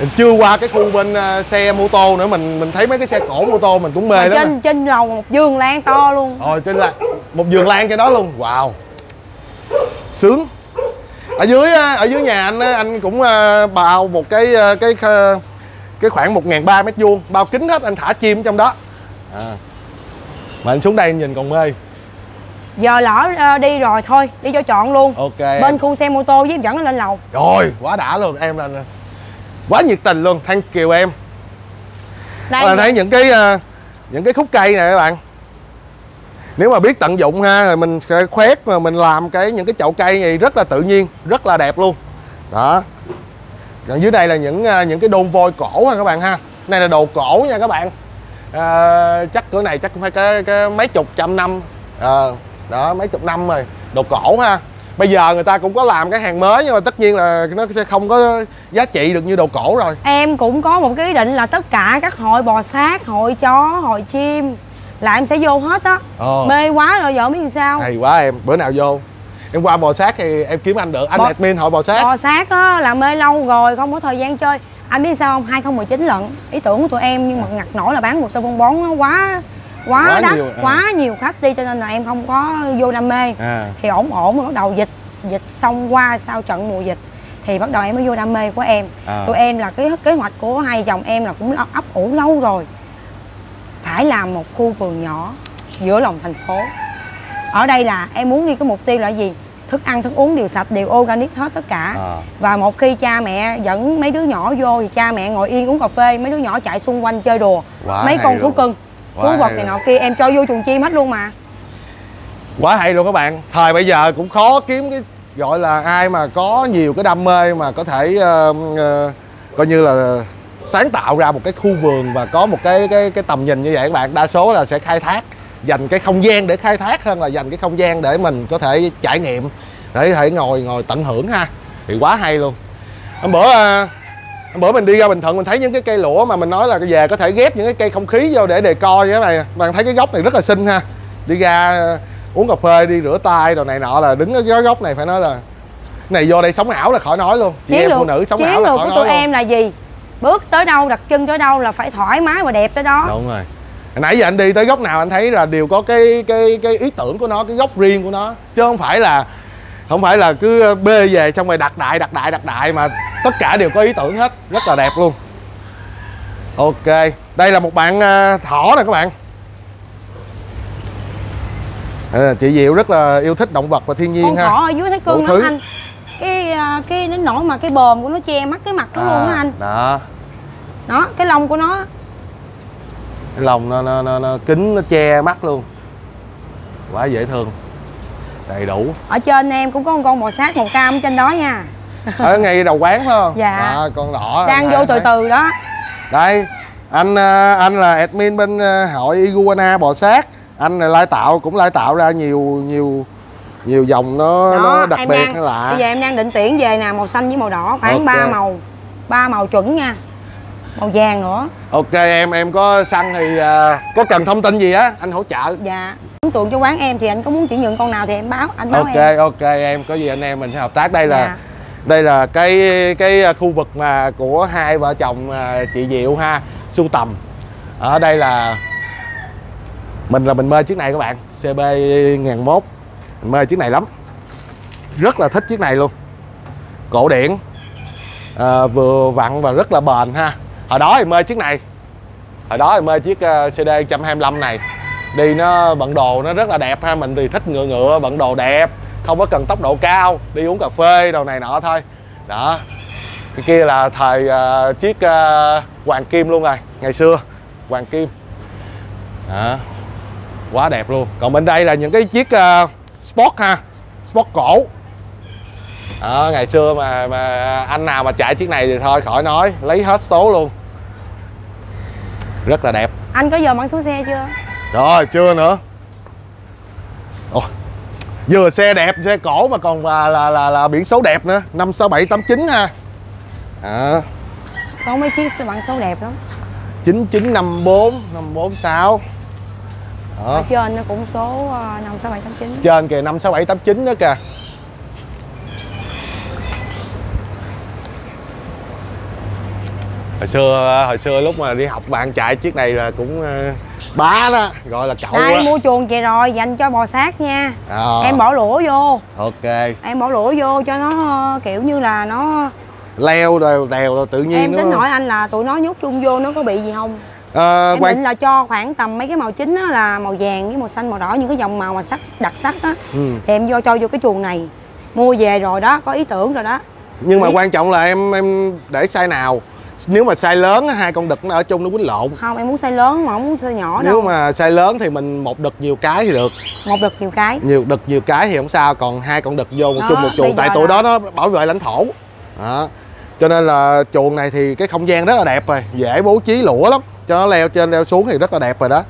Mình chưa qua cái khu bên à, xe mô tô nữa mình mình thấy mấy cái xe cổ mô tô mình cũng mê Mà lắm. nè. trên trên lầu một vườn lan to luôn Rồi trên là một vườn lan cho đó luôn. Wow. Sướng. Ở dưới á, ở dưới nhà anh anh cũng à, bao một cái à, cái cái khoảng 1.300 mét vuông bao kính hết anh thả chim trong đó. À. Mà anh xuống đây anh nhìn còn mê. giờ lỡ ờ, đi rồi thôi đi cho chọn luôn Ok. bên khu xe mô tô với dẫn lên lầu Rồi, quá đã luôn, em là quá nhiệt tình luôn, thank you em. đây bạn thấy những cái à, những cái khúc cây này các bạn? Nếu mà biết tận dụng ha rồi mình sẽ khoét mà mình làm cái những cái chậu cây này rất là tự nhiên rất là đẹp luôn. Đó. Còn dưới đây là những à, những cái đôn voi cổ ha các bạn ha. Này là đồ cổ nha các bạn. À, chắc cửa này chắc cũng phải cái, cái mấy chục trăm năm. À, đó mấy chục năm rồi. Đồ cổ ha bây giờ người ta cũng có làm cái hàng mới nhưng mà tất nhiên là nó sẽ không có giá trị được như đồ cổ rồi. Em cũng có một cái ý định là tất cả các hội bò sát hội chó hội chim là em sẽ vô hết á. Ờ. mê quá rồi vợ biết làm sao? Hay quá em bữa nào vô. Em qua bò sát thì em kiếm anh được. Anh Bò- admin hội bò sát. Bò sát á là mê lâu rồi không có thời gian chơi. Anh biết sao không? 2019 lận. Ý tưởng của tụi em nhưng mà ngặt nổi là bán một tô bong bóng nó quá quá, Quá đắt nhiều, à. quá nhiều khách đi cho nên là em không có vô đam mê. À. Thì ổn ổn rồi bắt đầu dịch dịch xong qua sau trận mùa dịch thì bắt đầu em mới vô đam mê của em. À. tụi em là cái kế hoạch của hai chồng em là cũng ấp ủ lâu rồi. Phải làm một khu vườn nhỏ giữa lòng thành phố. Ở đây là em muốn đi cái mục tiêu là gì? Thức ăn thức uống đều sạch đều organic hết tất cả. À. và một khi cha mẹ dẫn mấy đứa nhỏ vô thì cha mẹ ngồi yên uống cà phê mấy đứa nhỏ chạy xung quanh chơi đùa. Quá mấy con thú cưng thú vật này nọ kia em cho vô chuồng chim hết luôn mà. Quá hay luôn các bạn. Thời bây giờ cũng khó kiếm cái gọi là ai mà có nhiều cái đam mê mà có thể ờ, ờ, coi như là sáng tạo ra một cái khu vườn và có một cái cái cái tầm nhìn như vậy các bạn. Đa số là sẽ khai thác dành cái không gian để khai thác hơn là dành cái không gian để mình có thể trải nghiệm để có thể ngồi ngồi tận hưởng ha. Thì quá hay luôn. Hôm bữa hôm bữa mình đi ra bình thuận mình thấy những cái cây lũa mà mình nói là về có thể ghép những cái cây không khí vô để đề co như thế này bạn thấy cái góc này rất là xinh ha. Đi ra ờ, uống cà phê đi rửa tay đồ này nọ là đứng ở cái góc này phải nói là cái này vô đây sống ảo là khỏi nói luôn. Chị em phụ nữ sống chiến ảo là khỏi của nói tụi luôn. em là gì? Bước tới đâu đặt chân tới đâu là phải thoải mái và đẹp tới đó. Đúng rồi. Hồi nãy giờ anh đi tới góc nào anh thấy là đều có cái cái cái ý tưởng của nó cái góc riêng của nó. Chứ không phải là không phải là cứ bê về xong rồi đặt đại đặt đại đặt đại mà tất cả đều có ý tưởng hết rất là đẹp luôn. Ok đây là một bạn à, thỏ nè các bạn. À, chị diệu rất là yêu thích động vật và thiên nhiên con ha. thỏ ở dưới thấy cưng lắm anh. Cái à, cái đến nỗi mà cái bờm của nó che mắt cái mặt nó luôn á anh. đó. Đó cái lông của nó. Cái lồng nó, nó, nó, nó kính nó che mắt luôn. Quá dễ thương. Đầy đủ. Ở trên em cũng có một con bò sát màu cam ở trên đó nha ở ngay đầu quán phải không? Dạ. à, con đỏ đang vô từ từ đó. Đây anh ờ, anh là admin bên ờ, hội iguana bò sát. Anh là lai tạo cũng lai tạo ra nhiều nhiều nhiều dòng nó đó nó đặc biệt đang hay lạ. bây giờ em đang định tuyển về nè màu xanh với màu đỏ khoảng ba màu ba màu chuẩn nha. Màu vàng nữa. Ok em em có săn thì ờ, có cần thông tin gì á anh hỗ trợ. Dạ. Ấn tượng cho quán em thì anh có muốn chuyển nhượng con nào thì em báo anh báo ok em. ok em có gì anh em mình sẽ hợp tác. Đây là Dạ đây là cái cái à, khu vực mà của hai vợ chồng à, chị Diệu ha sưu tầm. Ở đây là mình là mình mê chiếc này các bạn CB 1001 mình mê chiếc này lắm. Rất là thích chiếc này luôn. Cổ điển à, vừa vặn và rất là bền ha. Hồi đó thì mê chiếc này. Hồi đó thì mê chiếc à, CD 125 này. Đi nó bận đồ nó rất là đẹp ha mình thì thích ngựa ngựa bận đồ đẹp không có cần tốc độ cao đi uống cà phê đồ này nọ thôi. Đó. Cái kia là thời ờ, chiếc ờ, hoàng kim luôn rồi ngày xưa hoàng kim. Đó. Quá đẹp luôn. Còn bên đây là những cái chiếc ờ, sport ha sport cổ. Đó, ngày xưa mà mà anh nào mà chạy chiếc này thì thôi khỏi nói lấy hết số luôn. Rất là đẹp. Anh có giờ bắn xuống xe chưa? Rồi chưa nữa vừa xe đẹp xe cổ mà còn là là là, là biển số đẹp nữa. Năm sáu bảy tám chín ha. À, có mấy chiếc bắn số đẹp lắm. Chín chín năm bốn năm bốn sáu. Ở trên nó cũng số ờ, năm sáu bảy tám chín. Trên kìa năm sáu bảy tám chín đó kìa. Hồi xưa hồi xưa lúc mà đi học bạn chạy chiếc này là cũng ờ, bá đó gọi là cậu đây mua chuồng về rồi dành cho bò sát nha. Ờ, em bỏ lũa vô. Ok. Em bỏ lũa vô cho nó kiểu như là nó leo rồi đèo rồi tự nhiên em tính hỏi anh là tụi nó nhốt chung vô nó có bị gì không? Ờ, em quan định là cho khoảng tầm mấy cái màu chính á là màu vàng với màu xanh màu đỏ những cái dòng màu mà sắc đặc sắc á. Ừ. thì em vô cho vô cái chuồng này. Mua về rồi đó có ý tưởng rồi đó. Nhưng mà quan trọng là em em để size nào nếu mà size lớn hai con đực nó ở chung nó quýnh lộn. Không em muốn size lớn mà không muốn size nhỏ nếu đâu. mà size lớn thì mình một đực nhiều cái thì được. Một đợt nhiều cái. Nhiều đực nhiều cái thì không sao còn hai con đực vô một Đó, chung một chuồng tại tụi đó nó bảo vệ lãnh thổ. Đó. Cho nên là chuồng này thì cái không gian rất là đẹp rồi dễ bố trí lũa lắm. Cho nó leo trên leo xuống thì rất là đẹp rồi đó.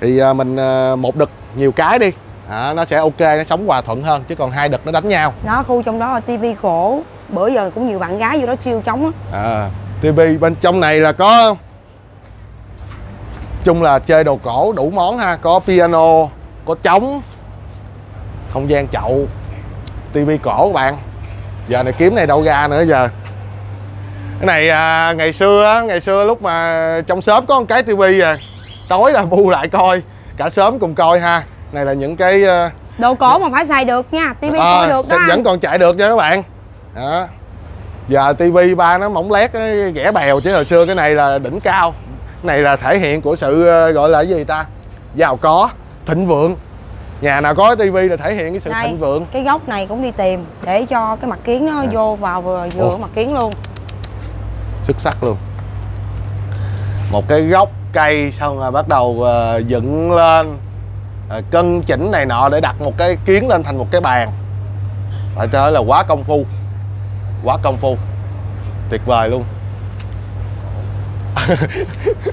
Thì à, mình à, một đực nhiều cái đi. Đó, nó sẽ ok nó sống hòa thuận hơn chứ còn hai đực nó đánh nhau. Đó khu trong đó là tivi cổ. Bữa giờ cũng nhiều bạn gái vô đó chiêu trống á. À, TV bên trong này là có chung là chơi đồ cổ đủ món ha có piano có trống không gian chậu tivi cổ các bạn. Giờ này kiếm này đâu ra nữa giờ. Cái này à, ngày xưa á ngày xưa lúc mà trong xóm có một cái tivi à tối là bu lại coi cả xóm cùng coi ha. Này là những cái à, đồ cổ mà phải xài được nha tivi Ờ, coi được đó vẫn anh. còn chạy được nha các bạn. Đó giờ tivi ba nó mỏng lét ghẻ bèo chứ hồi xưa cái này là đỉnh cao. Cái này là thể hiện của sự ờ, gọi là gì ta? Giàu có thịnh vượng. Nhà nào có tivi là thể hiện cái sự Đây, thịnh vượng. cái góc này cũng đi tìm để cho cái mặt kiến nó À. vô vào vừa vừa mặt kiến luôn. Xuất sắc luôn. Một cái gốc cây xong rồi bắt đầu ờ, dựng lên ờ, cân chỉnh này nọ để đặt một cái kiến lên thành một cái bàn. Phải nói là quá công phu quá công phu. Tuyệt vời luôn.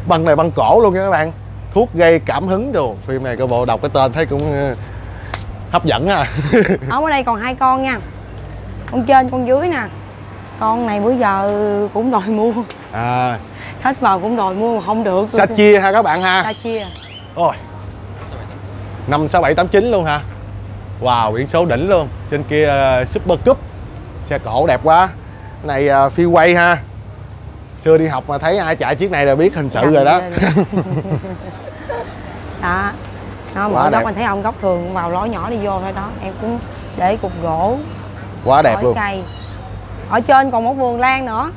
Băng này băng cổ luôn nha các bạn. Thuốc gây cảm hứng đồ. Phim này coi bộ đọc cái tên thấy cũng ờ, hấp dẫn à ở đây còn hai con nha. Con trên con dưới nè. Con này bữa giờ cũng đòi mua. À. Khách vào cũng đòi mua mà không được. Sa chia ha các bạn ha. Sa chia. Ôi. Năm sáu bảy tám chín luôn hả? Wow biển số đỉnh luôn. Trên kia uh, Super Cup Xe cổ đẹp quá. Cái này uh, phi quay ha. Xưa đi học mà thấy ai chạy chiếc này là biết hình sự Dầm rồi đó. đó. Nó mỗi góc mình thấy ông góc thường vào lối nhỏ đi vô thôi đó. Em cũng để cục gỗ quá đẹp luôn. cây. Ở trên còn một vườn lan nữa.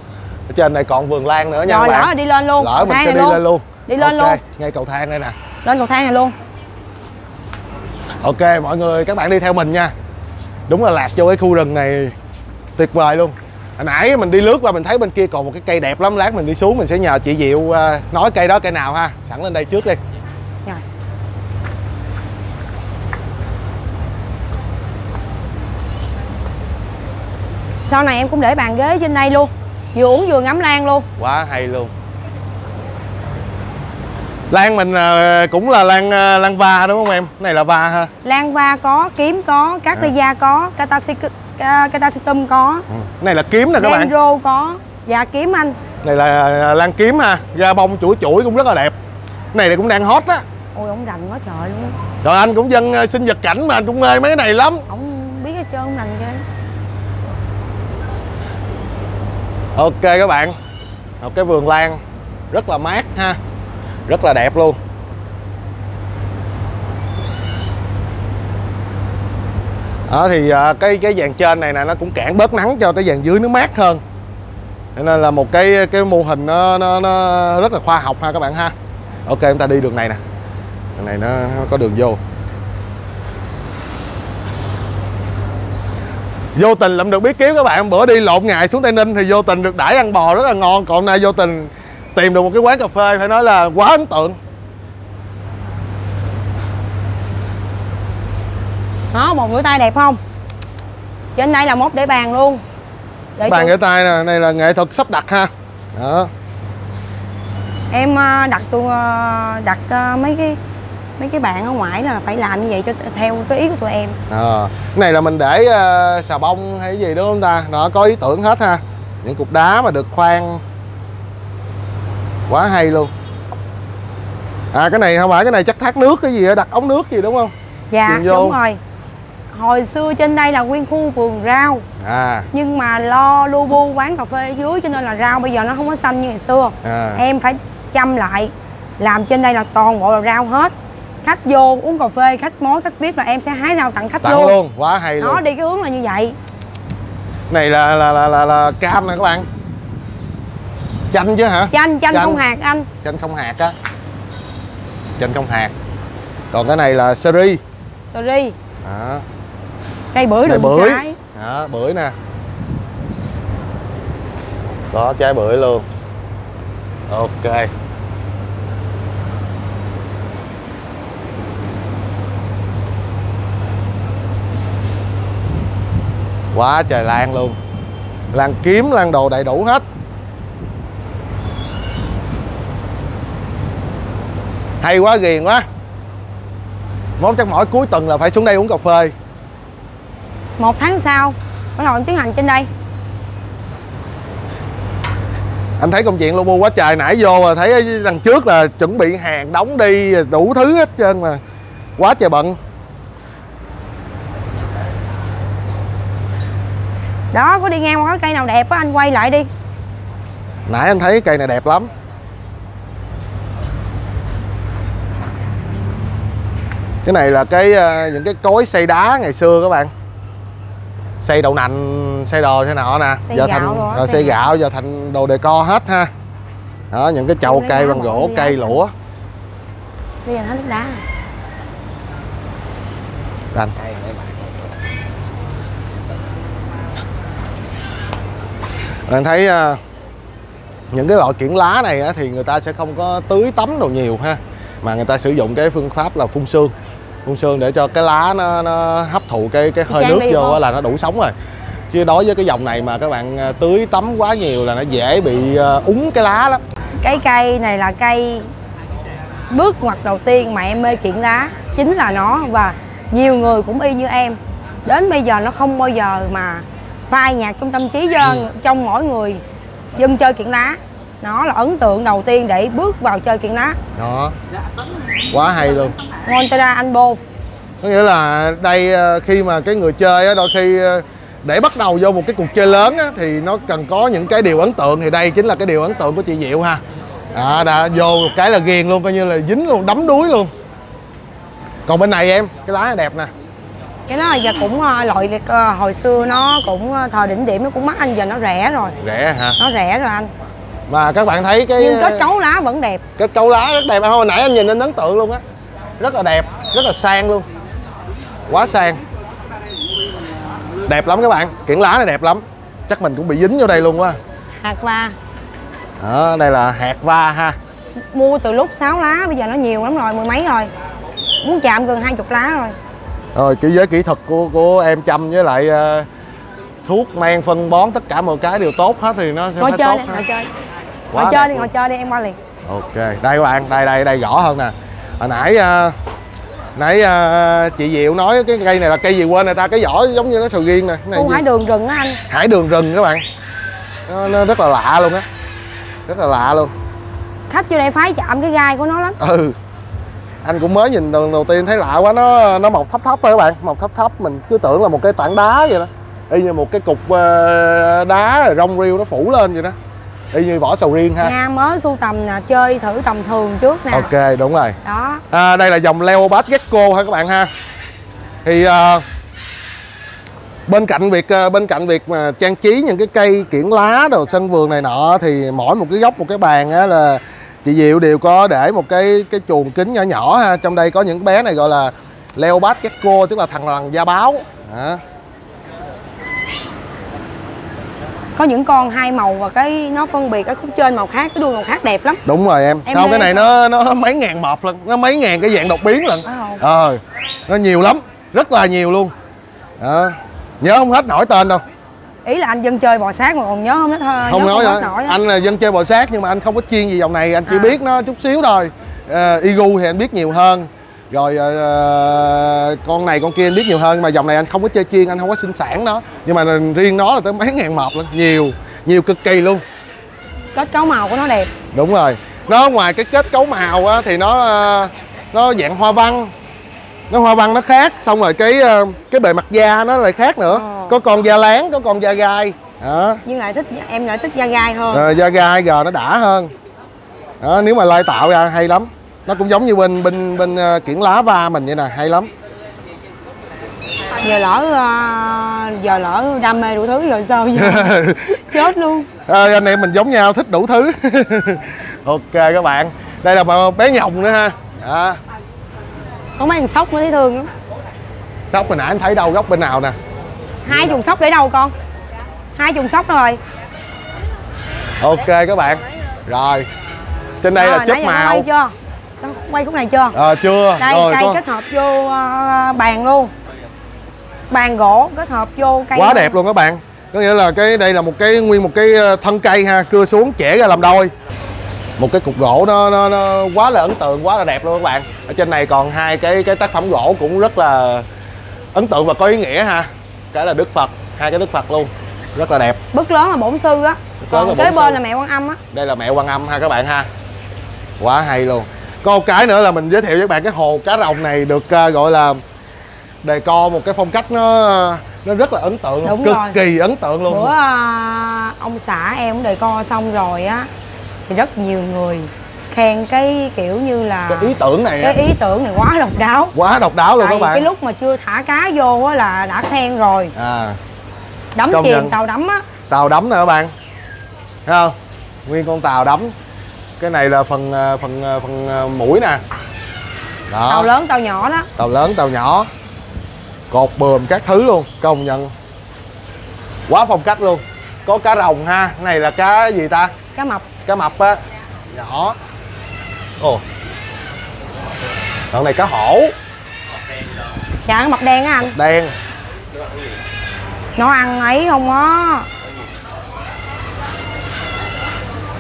Ở trên này còn vườn lan nữa nha rồi lỡ bạn. là đi lên luôn. Lỡ mình thang sẽ đi lên luôn. Đi lên Ok, luôn. ngay cầu thang đây nè. Lên cầu thang này luôn. Ok mọi người các bạn đi theo mình nha. Đúng là lạc vô cái khu rừng này tuyệt vời luôn. Hồi nãy mình đi lướt qua mình thấy bên kia còn một cái cây đẹp lắm lát mình đi xuống mình sẽ nhờ chị diệu à, nói cây đó cây nào ha. Sẵn lên đây trước đi. Rồi. Sau này em cũng để bàn ghế trên đây luôn. Vừa uống vừa ngắm lan luôn. Quá hay luôn. Lan mình à, cũng là lan à, lan va đúng không em? Cái này là va ha. Lan va có kiếm có cát À. da có catasic- ca- catasitum có. Ừ. Này là kiếm nè các bạn. Dendro có. Và kiếm anh. Này là à, lan kiếm ha da bông chuỗi chuỗi cũng rất là đẹp. Cái này cũng đang hot á. Ôi ông rành quá trời luôn rồi anh cũng dân à, sinh vật cảnh mà anh cũng mê mấy cái này lắm. Ông biết hết trơn ông rành ghê Ok các bạn. Một cái vườn lan. Rất là mát ha. Rất là đẹp luôn Đó thì à, cái cái dàn trên này nè nó cũng cản bớt nắng cho tới dàn dưới nó mát hơn. Cho nên là một cái cái mô hình nó, nó, nó rất là khoa học ha các bạn ha. Ok chúng ta đi đường này nè. Đường này nó, nó có đường vô. Vô tình lụm được bí kíp các bạn. Bữa đi lộn ngày xuống tây ninh thì vô tình được đãi ăn bò rất là ngon. Còn nay vô tình tìm được một cái quán cà phê phải nói là quá ấn tượng. Đó một rửa tay đẹp không? Trên đây là mốt để bàn luôn. Để bàn cái tay nè này là nghệ thuật sắp đặt ha. Đó. Em ờ, đặt tôi ờ, đặt ờ, mấy cái mấy cái bạn ở ngoài là phải làm như vậy cho theo cái ý của tụi em. Ờ, cái này là mình để ờ, xà bông hay gì đúng không ta? Đó có ý tưởng hết ha. Những cục đá mà được khoan. Quá hay luôn. À cái này không phải cái này chắc thác nước cái gì đó đặt ống nước gì đúng không? Dạ đúng rồi hồi xưa trên đây là nguyên khu vườn rau. À. Nhưng mà lo lu bu quán cà phê ở dưới cho nên là rau bây giờ nó không có xanh như ngày xưa. À. Em phải chăm lại làm trên đây là toàn bộ là rau hết. Khách vô uống cà phê khách mối khách vip là em sẽ hái rau tặng khách tặng luôn, luôn quá hay nó đi cái hướng là như vậy. Này là là là là, là cam nè các bạn. Chanh chứ hả? Chanh chanh Chanh. không hạt anh. Chanh không hạt á. Chanh không hạt. Còn cái này là seri sorry đó cây bưởi đường bưởi. trái đó bưởi nè. Có trái bưởi luôn. Ok. Quá trời lan luôn. Lan kiếm lan đồ đầy đủ hết. Hay quá ghiền quá. Mốt chắc mỗi cuối tuần là phải xuống đây uống cà phê một tháng sau bắt đầu em tiến hành trên đây. Anh thấy công chuyện bu quá trời nãy vô rồi thấy đằng trước là chuẩn bị hàng đóng đi đủ thứ hết trơn mà. Quá trời bận. Đó có đi ngang qua cái cây nào đẹp á anh quay lại đi. Nãy anh thấy cây này đẹp lắm. Cái này là cái ờ, những cái cối xây đá ngày xưa các bạn xây đậu nành xây đồ xây nọ nè. Xây giờ gạo thành rồi rồi xây xây gạo. giờ thành đồ decor hết ha. Đó những cái chậu cây bằng gỗ cây lũa. Bây giờ hết nước đá. Anh anh thấy ờ, những cái loại kiển lá này thì người ta sẽ không có tưới tắm đồ nhiều ha mà người ta sử dụng cái phương pháp là phun sương phun sương để cho cái lá nó, nó hấp thụ cái cái hơi nước vô không? là nó đủ sống rồi. Chứ đối với cái dòng này mà các bạn ờ, tưới tắm quá nhiều là nó dễ bị ờ, úng cái lá lắm. Cái cây này là cây bước ngoặt đầu tiên mà em mê kiện lá chính là nó. Và nhiều người cũng y như em. Đến bây giờ nó không bao giờ mà phai nhạt trong tâm trí dân trong mỗi người dân chơi kiện lá nó là ấn tượng đầu tiên để bước vào chơi kiện lá đó. Quá hay luôn. Montera Anbo có nghĩa là đây ờ, khi mà cái người chơi á đôi khi ờ, để bắt đầu vô một cái cuộc chơi lớn á, thì nó cần có những cái điều ấn tượng. Thì đây chính là cái điều ấn tượng của chị Diệu ha. À, đã vô một cái là ghiền luôn coi như là dính luôn đấm đuối luôn. Còn bên này em cái lá này đẹp nè. Cái đó là giờ cũng ờ, loại hồi xưa nó cũng thời đỉnh điểm nó cũng mắc anh giờ nó rẻ rồi. Rẻ hả? Nó rẻ rồi anh mà các bạn thấy cái nhưng kết cấu lá vẫn đẹp. kết cấu lá rất đẹp. Hồi nãy anh nhìn anh ấn tượng luôn á. Rất là đẹp rất là sang luôn. Quá sang. Đẹp lắm các bạn. Kiển lá này đẹp lắm. Chắc mình cũng bị dính vô đây luôn quá. Hạt va. Đó đây là hạt va ha. Mua từ lúc 6 lá bây giờ nó nhiều lắm rồi mười mấy rồi. Muốn chạm gần hai chục lá rồi. Rồi cái giới kỹ thuật của của em chăm với lại ờ, thuốc men phân bón tất cả mọi cái đều tốt hết thì nó sẽ ngồi phải chơi tốt ngồi chơi Quá ngồi chơi đi ngồi chơi đi em qua liền. Ok đây các bạn đây đây đây rõ hơn nè. Hồi nãy ờ, nãy ờ, chị diệu nói cái cây này là cây gì quên rồi ta cái vỏ giống như nó sầu riêng nè gì? hải đường rừng á anh. Hải đường rừng các bạn. Nó, nó rất là lạ luôn á. Rất là lạ luôn. Khách vô đây phái chạm cái gai của nó lắm. Ừ. Anh cũng mới nhìn đầu, đầu tiên thấy lạ quá nó nó mọc thấp thấp thôi các bạn. Mọc thấp thấp mình cứ tưởng là một cái tảng đá vậy đó. Y như một cái cục ờ, đá rong riêu nó phủ lên vậy đó y như vỏ sầu riêng ha. Nha mới sưu tầm nè chơi thử tầm thường trước nè. Ok đúng rồi. Đó. À, đây là dòng Leopard Gecko ha các bạn ha? Thì ờ, bên cạnh việc ờ, bên cạnh việc mà trang trí những cái cây kiển lá đồ sân vườn này nọ thì mỗi một cái góc một cái bàn á là chị Diệu đều có để một cái cái chuồng kính nhỏ nhỏ ha. Trong đây có những bé này gọi là Leopard Gecko tức là thằng lằn da báo. Đó. Có những con hai màu và cái nó phân biệt cái khúc trên màu khác cái đuôi màu khác đẹp lắm. Đúng rồi em, Em không cái này nó nó mấy ngàn mọt lần nó mấy ngàn cái dạng đột biến lần không? ờ nó nhiều lắm rất là nhiều luôn. Đó. nhớ không hết nổi tên đâu. Ý là anh dân chơi bò sát mà còn nhớ không hết thôi không nhớ nói nữa nổi anh là dân chơi bò sát nhưng mà anh không có chuyên gì dòng này anh chỉ À. biết nó chút xíu thôi. Uh, igu thì anh biết nhiều hơn rồi ờ, con này con kia anh biết nhiều hơn mà dòng này anh không có chơi chuyên anh không có sinh sản nó. Nhưng mà riêng nó là tới mấy ngàn mọt luôn nhiều nhiều cực kỳ luôn. Kết cấu màu của nó đẹp. Đúng rồi. Nó ngoài cái kết cấu màu á, thì nó ờ, nó dạng hoa văn. Nó hoa văn nó khác xong rồi cái ờ, cái bề mặt da nó lại khác nữa. Ờ. có con da láng có con da gai. Đó. Nhưng lại thích em lại thích da gai hơn. Ờ, da gai gờ nó đã hơn. Đó, nếu mà lai tạo ra hay lắm nó cũng giống như bên bên bên ờ, kiển lá va mình vậy nè hay lắm. Giờ lỡ ờ, giờ lỡ đam mê đủ thứ rồi sao giờ? Chết luôn. Ờ, anh em mình giống nhau thích đủ thứ. Ok các bạn đây là bà- bé nhồng nữa ha. Đó. có mấy thằng sóc mới thấy thương lắm. Sóc hồi nãy anh thấy đâu góc bên nào nè? Hai chùm sóc để đâu con? Hai chùm sóc rồi ok các bạn rồi. Trên đây là Rồi, chất màu. chưa Có quay khúc này chưa? Ờ, chưa. Đây rồi cây có- kết hợp vô ờ, bàn luôn. Bàn gỗ kết hợp vô cây quá đẹp luôn các bạn. Có nghĩa là cái đây là một cái nguyên một cái ờ, thân cây ha cưa xuống chẻ ra làm đôi. Một cái cục gỗ nó, nó, nó quá là ấn tượng quá là đẹp luôn các bạn. Ở trên này còn hai cái cái tác phẩm gỗ cũng rất là ấn tượng và có ý nghĩa ha. Cái là đức phật hai cái đức phật luôn. Rất là đẹp. Bức lớn là bổn sư á. Còn kế bổn sư. bên là mẹ quan âm á. Đây là mẹ quan âm ha các bạn ha. Quá hay luôn có một cái nữa là mình giới thiệu với các bạn cái hồ cá rồng này được ờ, gọi là đề co một cái phong cách nó nó rất là ấn tượng Đúng cực rồi. kỳ ấn tượng luôn. Bữa à, ông xã em cũng đề co xong rồi á thì rất nhiều người khen cái kiểu như là cái ý tưởng này cái ý tưởng này quá độc đáo. Quá độc đáo luôn tại các vì cái bạn lúc mà chưa thả cá vô á là đã khen rồi. À. Công chìm nhận. tàu đắm á. Tàu đắm nè các bạn. Thấy không? Nguyên con tàu đắm cái này là phần ờ, phần ờ, phần ờ, mũi nè. Đó. Tàu lớn tàu nhỏ đó. Tàu lớn tàu nhỏ. Cột bườm các thứ luôn công nhận. Quá phong cách luôn. Có cá rồng ha. Cái này là cá gì ta? Cá mập. Cá mập á. Nhỏ. Ồ. Đoạn này cá hổ. Dạ cá mập đen á anh. Đen. Nó ăn ấy không á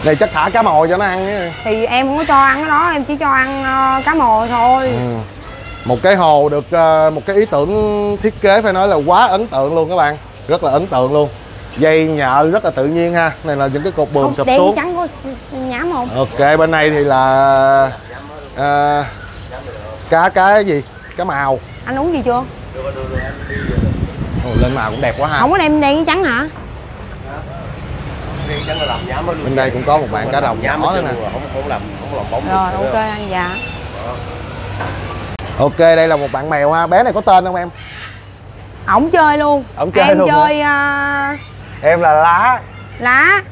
này chắc thả cá mồi cho nó ăn á. thì em không có cho ăn cái đó em chỉ cho ăn ờ, cá mồi thôi. Ừ. một cái hồ được ờ, một cái ý tưởng thiết kế phải nói là quá ấn tượng luôn các bạn. Rất là ấn tượng luôn. Dây nhợ rất là tự nhiên ha. Này là những cái cột buồm không sụp đen xuống. trắng có nhám không ok bên này thì là ờ, cá cá gì? Cá màu. Anh uống gì chưa? Ồ, lên màu cũng đẹp quá ha. Không có đem đen trắng hả riêng chẳng là làm nhám ở luôn bên đây cũng có một bạn cá đồng nhám nhỏ ở nữa nè. không không làm không làm bóng rồi ok anh dạ. Ok đây là một bạn mèo ha. Bé này có tên không em? Ổng chơi luôn. Ổng chơi em luôn chơi à, em là lá. Lá.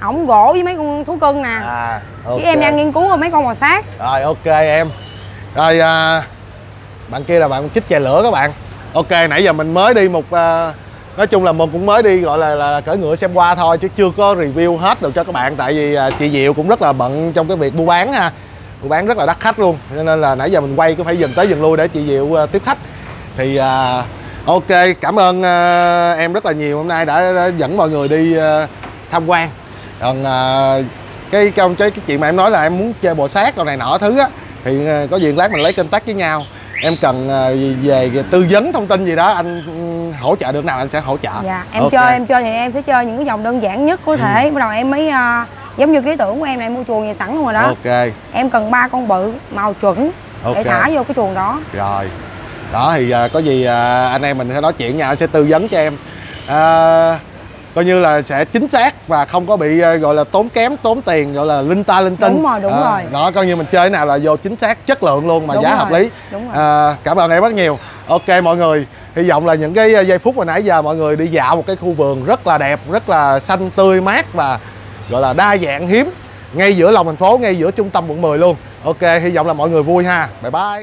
Ổng gỗ với mấy con thú cưng nè. À ok. chứ em đang nghiên cứu mấy con bò sát rồi ok em. Rồi à, bạn kia là bạn chích chè lửa các bạn. Ok nãy giờ mình mới đi một à, nói chung là mình cũng mới đi gọi là, là, là cởi ngựa xem qua thôi chứ chưa có review hết được cho các bạn. Tại vì à, chị Diệu cũng rất là bận trong cái việc mua bán ha. Mua bán rất là đắt khách luôn. Cho nên là nãy giờ mình quay cứ phải dừng tới dừng lui để chị Diệu à, tiếp khách. Thì uh, ok cảm ơn uh, em rất là nhiều. Hôm nay đã, đã dẫn mọi người đi uh, tham quan. Còn uh, cái cái, cái cái chuyện mà em nói là em muốn chơi bò sát đồ này nọ thứ á thì uh, có gì lát mình lấy kênh tắc với nhau em cần à, về, tư vấn thông tin gì đó anh ừ, hỗ trợ được nào anh sẽ hỗ trợ. Dạ em Ok. chơi em chơi thì em sẽ chơi những cái dòng đơn giản nhất có thể. Bắt đầu em mới à, giống như cái ý tưởng của em em mua chuồng về sẵn luôn rồi đó. Ok. Em cần ba con bự màu chuẩn Ok. để thả vô cái chuồng đó. Rồi. Đó thì à, có gì à, anh em mình sẽ nói chuyện nhau anh sẽ tư vấn cho em. À, coi như là sẽ chính xác và không có bị à, gọi là tốn kém tốn tiền gọi là linh ta linh tinh. Đúng rồi, đúng À, rồi. đó coi như mình chơi nào là vô chính xác chất lượng luôn mà Đúng giá rồi, hợp lý. đúng rồi. à, cảm ơn em rất nhiều. Ok mọi người hy vọng là những cái giây phút hồi nãy giờ mọi người đi dạo một cái khu vườn rất là đẹp rất là xanh tươi mát và gọi là đa dạng hiếm ngay giữa lòng thành phố ngay giữa trung tâm quận 10 luôn. Ok hy vọng là mọi người vui ha. Bye bye